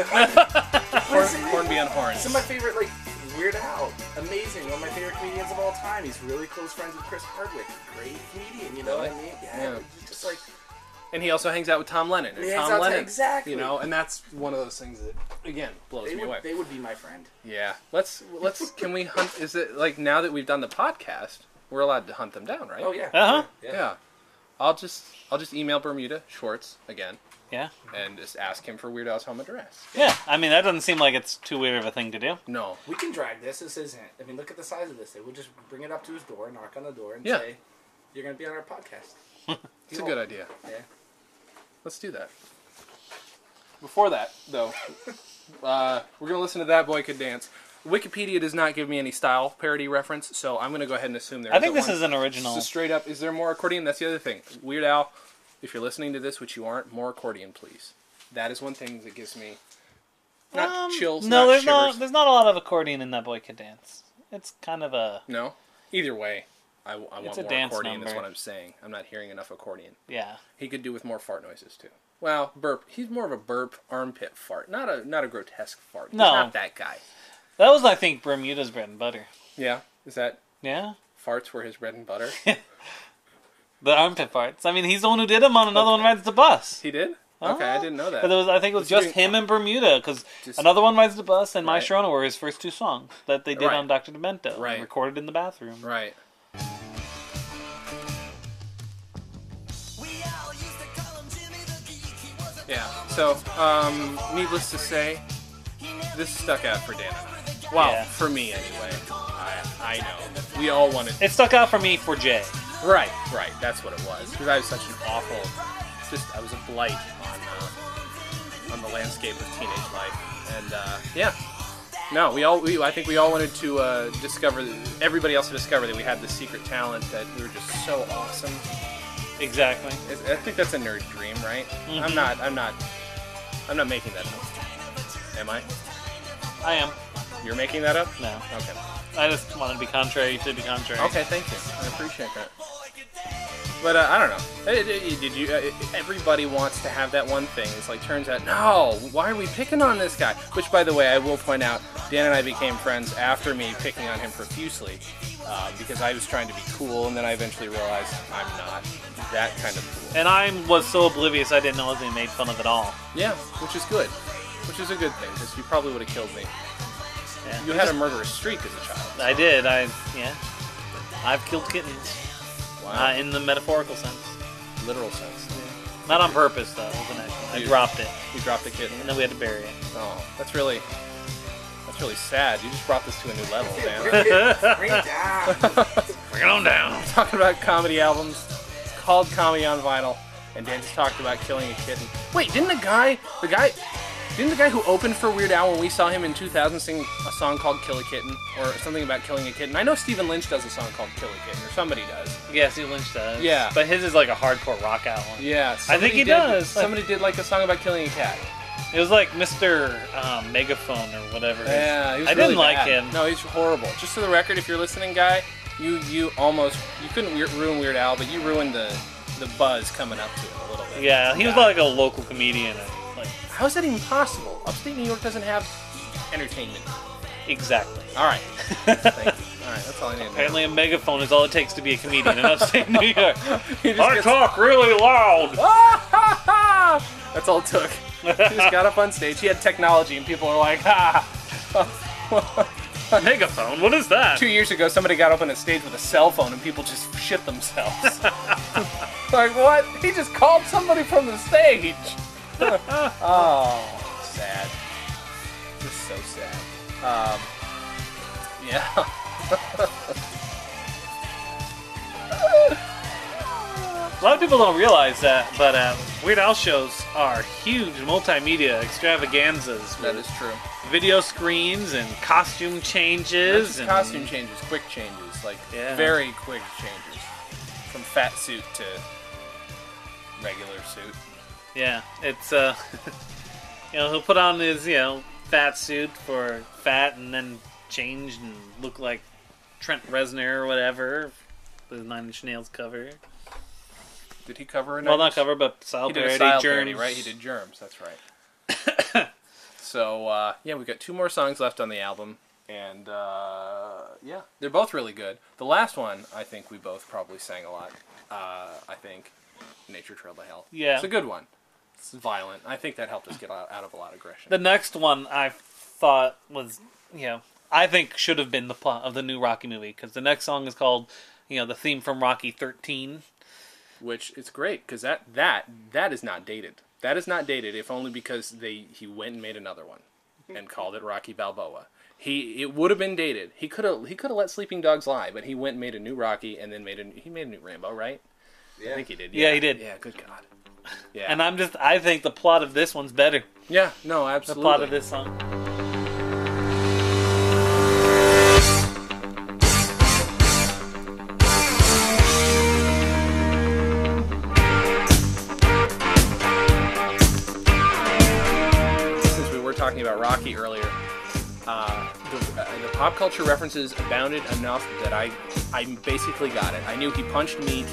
Horn, Listen, Hornby on horns. This is my favorite, like, Weird Al. Amazing. One of my favorite comedians of all time. He's really close friends with Chris Hardwick. Great comedian, you know what I mean? Yeah. Yeah. he's Just like, And he also hangs out with Tom Lennon. And He hangs Tom out to- Lennon, exactly. You know, and that's one of those things that again blows they me would, away. they would be my friend. Yeah, let's let's. Can we hunt? Is it like now that we've done the podcast, we're allowed to hunt them down, right? Oh, yeah. Uh huh. Yeah. Yeah. I'll just I'll just email Bermuda Schwartz again Yeah. and just ask him for Weird Al's home address. Yeah. I mean, that doesn't seem like it's too weird of a thing to do. No. We can drag this. This isn't. I mean, look at the size of this. They would just bring it up to his door, knock on the door, and Yeah. say, "You're going to be on our podcast." It's a good idea. Yeah. Let's do that. Before that, though, uh, we're gonna listen to that boy could dance. Wikipedia does not give me any style parody reference, so I'm gonna go ahead and assume there. I think this one. is an original. So straight up, is there more accordion? That's the other thing. Weird Al, if you're listening to this, which you aren't, more accordion, please. That is one thing that gives me not Um, chills, No, not there's shivers. not. There's not a lot of accordion in that boy could dance. It's kind of a No. Either way, I, I want more dance accordion. That's number. what I'm saying. I'm not hearing enough accordion. yeah. He could do with more fart noises too. Well, burp. He's more of a burp armpit fart, not a not a grotesque fart. He's No. not that guy. That was, I think, Bermuda's bread and butter. Yeah, is that Yeah. farts were his bread and butter? The armpit farts. I mean, he's the one who did them on Another One Rides the Bus. he did. Uh-huh. Okay, I didn't know that. But it was, I think it was Was just doing- him and Bermuda, because Another One Rides the Bus and My Right. Sharona were his first two songs that they did Right. on Dr. Demento. Right. Recorded in the bathroom. Right. So, um, needless to say, this stuck out for Dan and I. Well, Yeah. for me anyway. I I know. We all wanted. It stuck out for me for Jay. Right, right. That's what it was. Because I was such an awful. Just I was a blight on uh, on the landscape of teenage life, and uh, yeah. No, we all. We, I think we all wanted to uh, discover. Everybody else to discover that we had this secret talent that we were just so awesome. Exactly. I I think that's a nerd dream, right? I'm not. I'm not. I'm not making that up. Am I? I am. You're making that up? No. Okay. I just want to be contrary to be contrary. Okay. Thank you. I appreciate that. But uh, I don't know. Did you? Uh, everybody wants to have that one thing. It's like turns out, no. Why are we picking on this guy? Which, by the way, I will point out, Dan and I became friends after me picking on him profusely uh, because I was trying to be cool, and then I eventually realized I'm not that kind of cool. And I was so oblivious I didn't know I was being made fun of at all. Yeah, which is good. Which is a good thing because you probably would have killed me. Yeah. You had a murderous streak as a child. I did. I yeah. I've killed kittens Wow. uh, in the metaphorical sense. Literal sense. Not on purpose though. It was an accident. I dropped it, You dropped a kitten. and then we had to bury it. Oh, that's really. That's really sad. You just brought this to a new level, man. Bring it down. Bring it on down. talking about comedy albums. It's called Comedy on Vinyl, and Dan just talked about killing a kitten. Wait, didn't the guy, the guy, didn't the guy who opened for Weird Al when we saw him in 2000 sing a song called Kill a Kitten, or something about killing a kitten? I know Stephen Lynch does a song called Kill a Kitten, or somebody does. Yeah, Steve Lynch does. Yeah. but his is like a hardcore rock out one. Yeah, I think he did- does. Somebody did like a song about killing a cat. It was like Mr. Um, Megaphone or whatever. Yeah, he was I really didn't like him. No, he's horrible. Just to the record, if you're listening, guy, you you almost you couldn't ruin Weird Al, but you ruined the the buzz coming up to him a little bit. Yeah, he was like a local comedian. Like How is that even possible? Upstate New York doesn't have entertainment. exactly. All right. Thank you. All right, that's all I need. Apparently, a megaphone is all it takes to be a comedian in upstate New York. I gets- talk really loud. That's all it took. He just got up on stage. He had technology, and people were like, "Ha!" Megaphone? What is that? Two years ago, somebody got up on a stage with a cell phone, and people just shit themselves. like what? He just called somebody from the stage. oh, sad. Just so sad. Um, yeah. A lot of people don't realize that, but uh, Weird Al shows are huge multimedia extravaganzas That is true. video screens and costume changes and costume changes, quick changes, like Yeah. very quick changes, from fat suit to regular suit. Yeah, it's uh, you know, he'll put on his you know fat suit for fat, and then change and look like Trent Reznor or whatever. With Nine Inch Nails cover. Did he cover Well, not cover, but style He did a parody, germs. right? He did Germs. That's right. so uh, yeah, we've got two more songs left on the album, and uh, yeah, they're both really good. The last one, I think we both probably sang a lot. Uh, I think Nature Trail to Hell. Yeah. it's a good one. It's violent. I think that helped us get out, out of a lot of aggression. The next one I thought was, you know, I think should have been the plot of the new Rocky movie because the next song is called, you know, the theme from Rocky 13. Which is great because that that that is not dated. That is not dated, if only because they he went and made another one and called it Rocky Balboa. He it would have been dated. He could have he could have let Sleeping Dogs lie, but he went and made a new Rocky and then made a he made a new Rambo, right? Yeah. I think he did. Yeah, he did. Yeah, good God. Yeah, And I'm just, I think the plot of this one's better. yeah, no, absolutely. The plot of this song. Talking about Rocky earlier, uh, the, uh, the pop culture references abounded enough that I, I basically got it. I knew he punched meat,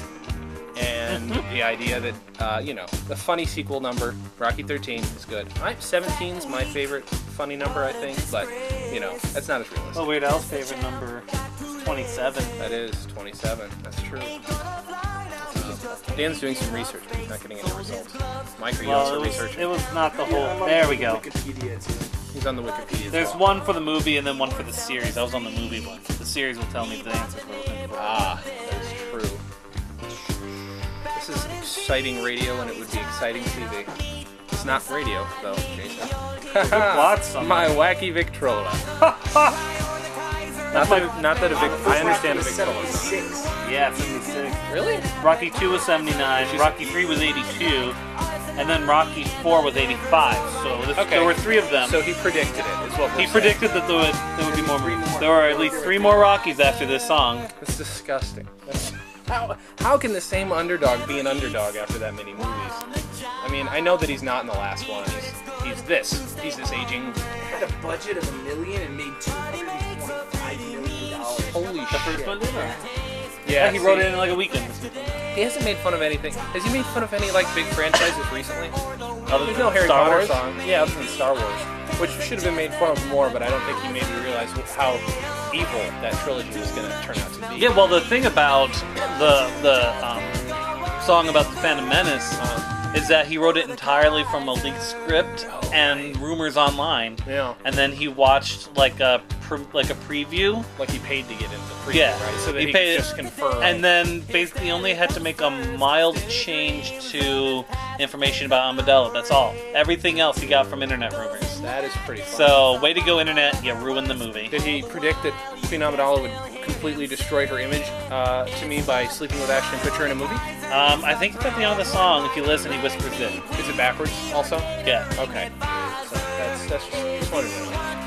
and the idea that, uh, you know, the funny sequel number, Rocky 13, is good. I, 17 is my favorite funny number, I think, but, you know, that's not as realistic. Well, Weird Al's favorite number is 27. That is 27. That's true. Dan's doing some research, but he's not getting any results. Mike, are you Well, also it was, researching? it was not the whole. on There we go. Wikipedia too. He's on the Wikipedia. There's well. one for the movie and then one for the series. I was on the movie one. The series will tell me the answers we're looking for. Ah, that's true. This is exciting radio, and it would be exciting TV. It's not radio, though, Jason. plots on My wacky Victrola. not that, not that a Vic. I understand a Victrola. Six. Yeah, 76. Really? Rocky 2 was 79, Rocky 3 was 82, and then Rocky 4 was 85. So this, Okay. there were three of them. So he predicted it. Is what we're he saying. predicted that there would, there would be more movies. There are at least three more Rockies after this song. That's disgusting. That's, how how can the same underdog be an underdog after that many movies? I mean, I know that he's not in the last one. He's he's this. He's this aging. Had a budget of a million and made two hundred and twenty-five million dollars. Holy The first one did it. Yeah, he wrote see- it in like a weekend. He hasn't made fun of anything. Has he made fun of any like big franchises recently? Other There's than no Harry Star Potter Wars? song. Yeah, other than Star Wars, which should have been made fun of more, but I don't think he maybe realized how evil that trilogy was going to turn out to be. Yeah, well, the thing about the the um, song about the Phantom Menace Uh, is that he wrote it entirely from a leaked script and rumors online, yeah, and then he watched like a pre- like a preview, like he paid to get into the preview, Yeah, right? So that he he, paid- could just confirm. and then basically only had to make a mild change to information about Amidala. That's all. Everything else he got from internet rumors. that is pretty fun. So, way to go, internet! You ruined the movie. Did he predict that Queen Amidala would completely destroy her image uh, to me by sleeping with Ashton Kutcher in a movie? Um, I think at the end of the song, if you listen, he whispers it. Is it backwards also? Yeah. Okay. So that's, that's just, just wanted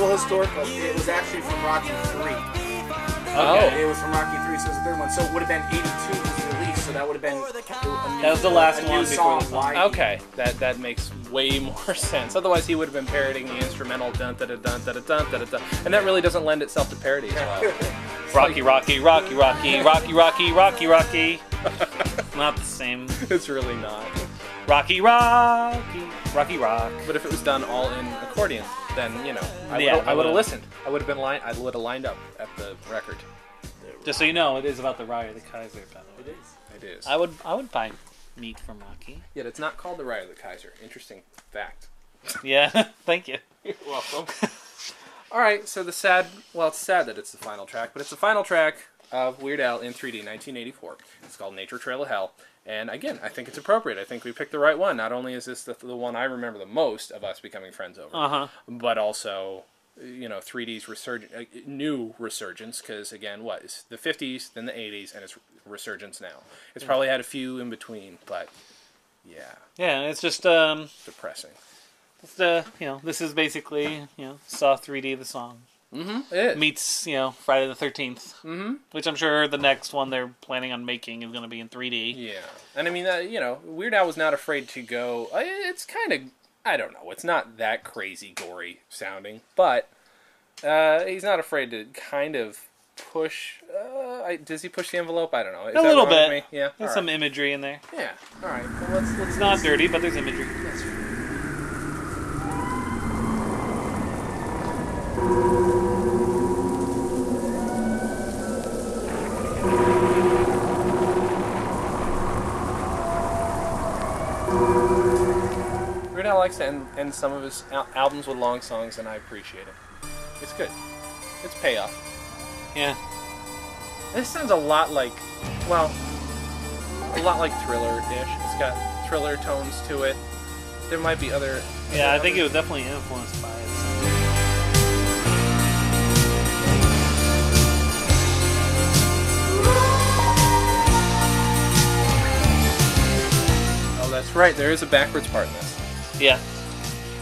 little historical. It was actually from Rocky 3. Okay. It was from Rocky 3, so it's the third one. So it would have been 82 was released, so that would have been. That was the last one before song. the song. Okay, that that makes way more sense. Otherwise, he would have been parodying the instrumental dun da da dun da da dun da da dun, and that really doesn't lend itself to parody as well. Rocky, Rocky, Rocky, Rocky, Rocky, Rocky, Rocky, Rocky. Not the same. it's really not. Rocky, Rocky, Rocky, Rock. But if it was done all in accordion, then you know, I Yeah, would I would have listened. I would have been line. I would have lined up at the record. Just so you know, it is about the Rye of the Kaiser. By the way. It is. I would, I would buy meat from Rocky. Yet it's not called the Ride of the Kaiser. Interesting fact. Yeah, thank you. You're welcome. All right, so the sad, well, it's sad that it's the final track, but it's the final track of Weird Al in 3D, 1984. It's called Nature Trail of Hell, and again, I think it's appropriate. I think we picked the right one. Not only is this the, the one I remember the most of us becoming friends over, Uh huh. but also, you know, 3D's resurgence, uh, new resurgence, because again, what is the 50s, then the 80s, and it's resurgence now. It's probably had a few in between, but yeah, Yeah, it's just um, depressing. it's, uh, you know, this is basically you know, Saw 3D the song Mm-hmm. Meets you know Friday the 13th, mm-hmm. which I'm sure the next one they're planning on making is going to be in 3D. Yeah, and I mean, uh, you know, Weird Al was not afraid to go. uh, It's kind of, I don't know, it's not that crazy gory sounding, but uh, he's not afraid to kind of push. Uh, I, does he push the envelope? I don't know. Is A little bit. me? Yeah. There's all some imagery in there. Yeah. All right. Well, let's let's It's not dirty, but there's imagery Al likes to end, end some of his al- albums with long songs, and I appreciate it. It's good. It's payoff. Yeah. This sounds a lot like, well, a lot like Thriller-ish. It's got Thriller tones to it. There might be other. Yeah, I think it was definitely influenced by it. Oh, that's right. There is a backwards part in this. Yeah.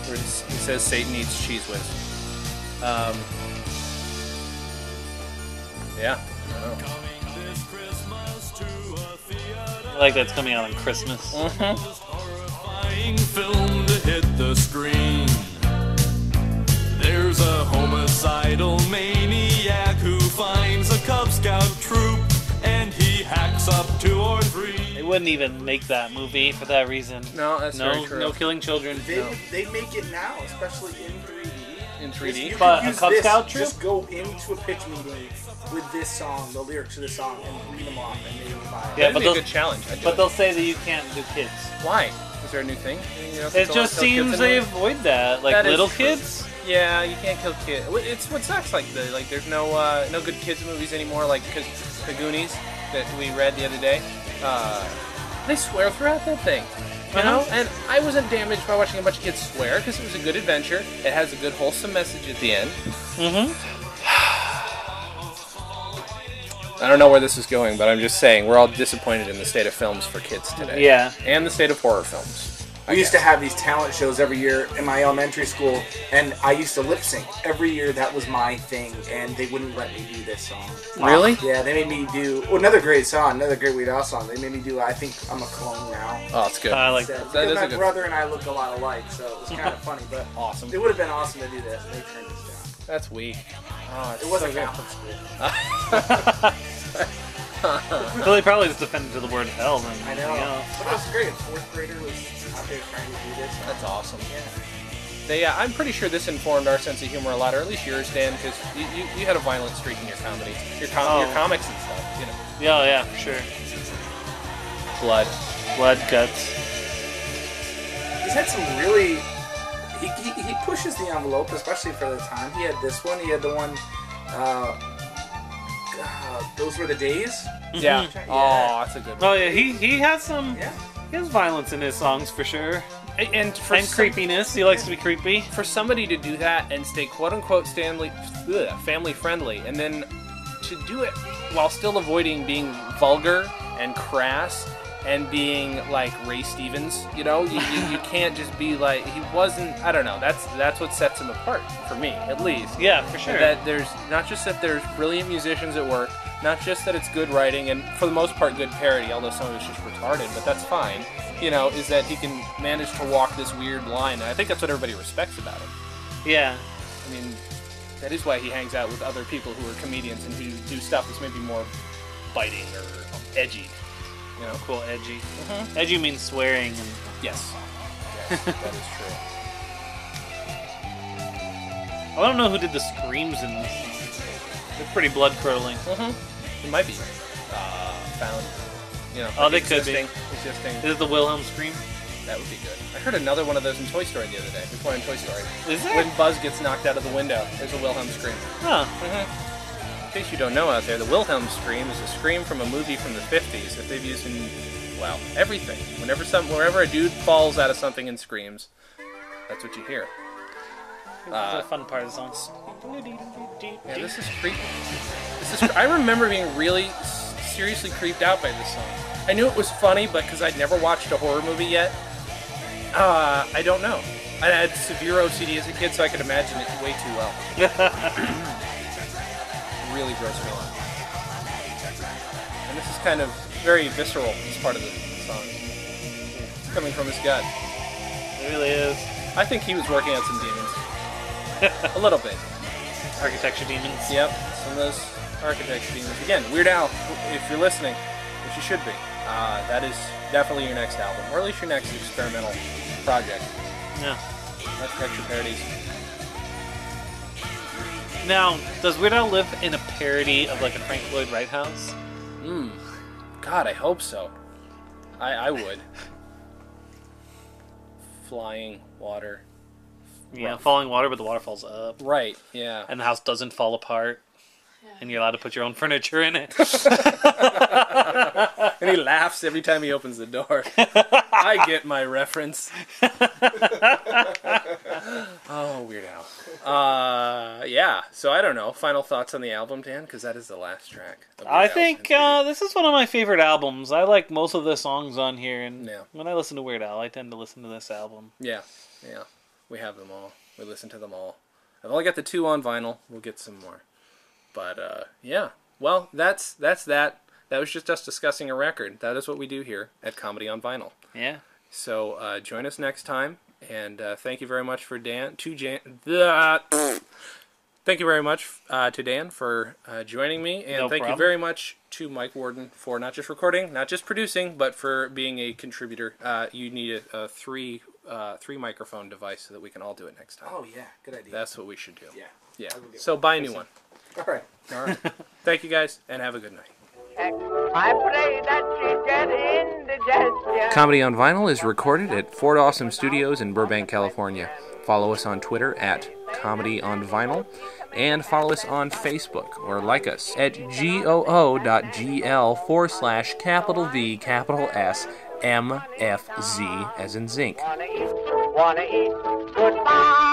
Where it's- it says Satan eats cheese whiz. Um. Yeah. I don't know. I like that's coming out on Christmas. horrifying film to hit the screen. There's a homicidal maniac who finds a Cub Scout troop and he hacks up two or three. They wouldn't even make that movie for that reason. No, that's very No, true. no killing children. They, No. they make it now, especially in 3D. in 3D. could But a use Cub this, Scout troop? Just go into a pitch meeting with this song, the lyrics to the song, and read them off, and they will buy it. Yeah, That'd but be a good challenge. I'd but they'll say that you can't do kids. Why? Is there a new thing? You know, It just last kill kids seems they avoid that. Like That is little true. kids. Yeah, you can't kill kids. It's what sucks. Like the like, there's no uh, no good kids movies anymore. Like because the Goonies that we read the other day, uh, they swear throughout that thing. You know, Uh-huh. and I wasn't damaged by watching a bunch of kids swear because it was a good adventure. It has a good wholesome message at the end. Mm-hmm. I don't know where this is going, but I'm just saying we're all disappointed in the state of films for kids today. Yeah. and the state of horror films. I We used to have these talent shows every year in my elementary school, and I used to lip sync every year. That was my thing, and they wouldn't let me do this song. Really? Yeah, they made me do oh, another great song, another great Weird Al song. They made me do "I Think I'm a Clone Now." Oh, it's good. I like Instead, that. That because a my good- brother and I look a lot alike, so it was kind of funny. But Awesome. it would have been awesome to do this. and They turned us down. That's weak. Oh, It wasn't so good. Catholic school. Well, they probably just defended to the word hell. Than I know. anything else. But it was great. Fourth grader was out there trying to do this. That's awesome. Yeah. They, uh, I'm pretty sure this informed our sense of humor a lot, or at least yours, Dan, because you, you, you had a violent streak in your comedy, your, com- your Oh. comics and stuff. You know, Yeah, yeah, for sure. blood. Blood guts. He's had some really. He, he, he pushes the envelope, especially for the time. He had this one. He had the one. Uh, God, those were the days. Yeah. Yeah. Oh, that's a good one. Oh yeah, he he has some. Yeah. He has violence in his songs for sure, A- And for and some- creepiness. He likes to be creepy. for somebody to do that and stay quote unquote Stanley, ugh, family friendly, and then to do it while still avoiding being vulgar and crass and being like Ray Stevens, you know, you, you, you can't just be like he wasn't. I don't know. That's that's what sets him apart for me, at least. Yeah, for sure. That there's not just that there's brilliant musicians at work, not just that it's good writing and for the most part good parody, although some of it's just retarded, but that's fine. You know, is that he can manage to walk this weird line. And I think that's what everybody respects about him. yeah. I mean, that is why he hangs out with other people who are comedians and who do stuff that's maybe more biting or edgy. You know? Cool, edgy. Edgy means swearing and Yes. Yes, that is true. I don't know who did the screams in this. They're pretty blood curdling. Mm-hmm. It might be uh, found. You know, Oh, they could be. existing, Existing. Is it the Wilhelm scream? That would be good. I heard another one of those in Toy Story the other day. Before in Toy Story, Is there? when Buzz gets knocked out of the window, there's a Wilhelm scream. Huh. In case you don't know out there, the Wilhelm scream is a scream from a movie from the 50s that they've used in, well, everything. Whenever some, wherever a dude falls out of something and screams, that's what you hear. That's a fun part of the song. Yeah, this is creepy. This is. I remember being really seriously creeped out by this song. I knew it was funny, but because I'd never watched a horror movie yet, uh, I don't know. I had severe OCD as a kid, so I could imagine it way too well. really grossed me out. And this is kind of very visceral. This part of the song. It's coming from his gut. It really is. I think he was working out some demons. a little bit. Architecture demons. Yep, some of those architecture demons. Again, Weird Al, if you're listening, which you should be, uh, that is definitely your next album, or at least your next experimental project. Yeah. Architecture parodies. Now, does Weird Al live in a parody of like a Frank Lloyd Wright house? Hmm. God, I hope so. I, I would. Flying water. Yeah, Rough. falling water, but the water falls up, Right, yeah. and the house doesn't fall apart, and you're allowed to put your own furniture in it. And he laughs every time he opens the door. I get my reference. oh, Weird Al. Uh, yeah. So I don't know. Final thoughts on the album, Dan? Because that is the last track. I think uh, this is one of my favorite albums. I like most of the songs on here, and Yeah. when I listen to Weird Al, I tend to listen to this album. Yeah, yeah. We have them all. We listen to them all. I've only got the two on vinyl. We'll get some more. But uh, yeah. Well, that's that's that. That was just us discussing a record. That is what we do here at Comedy on Vinyl. Yeah. So uh, join us next time, and uh, thank you very much for Dan. To Jan, the, thank you very much uh, to Dan for uh, joining me, and No thank you very much to Mike Worden for not just recording, not just producing, but for being a contributor. Uh, you need a, a three uh, three microphone device so that we can all do it next time. Oh yeah, good idea. That's what we should do. yeah. Yeah. I'll go get So buy a new one. All right. All right. thank you guys, and have a good night. I pray that she get indigestion. Comedy on Vinyl is recorded at Fort Awesome Studios in Burbank, California. Follow us on Twitter at Comedy on Vinyl and follow us on Facebook or like us at goo.gl forward slash capital V capital S M F Z as in zinc. Wanna eat, wanna eat. Goodbye.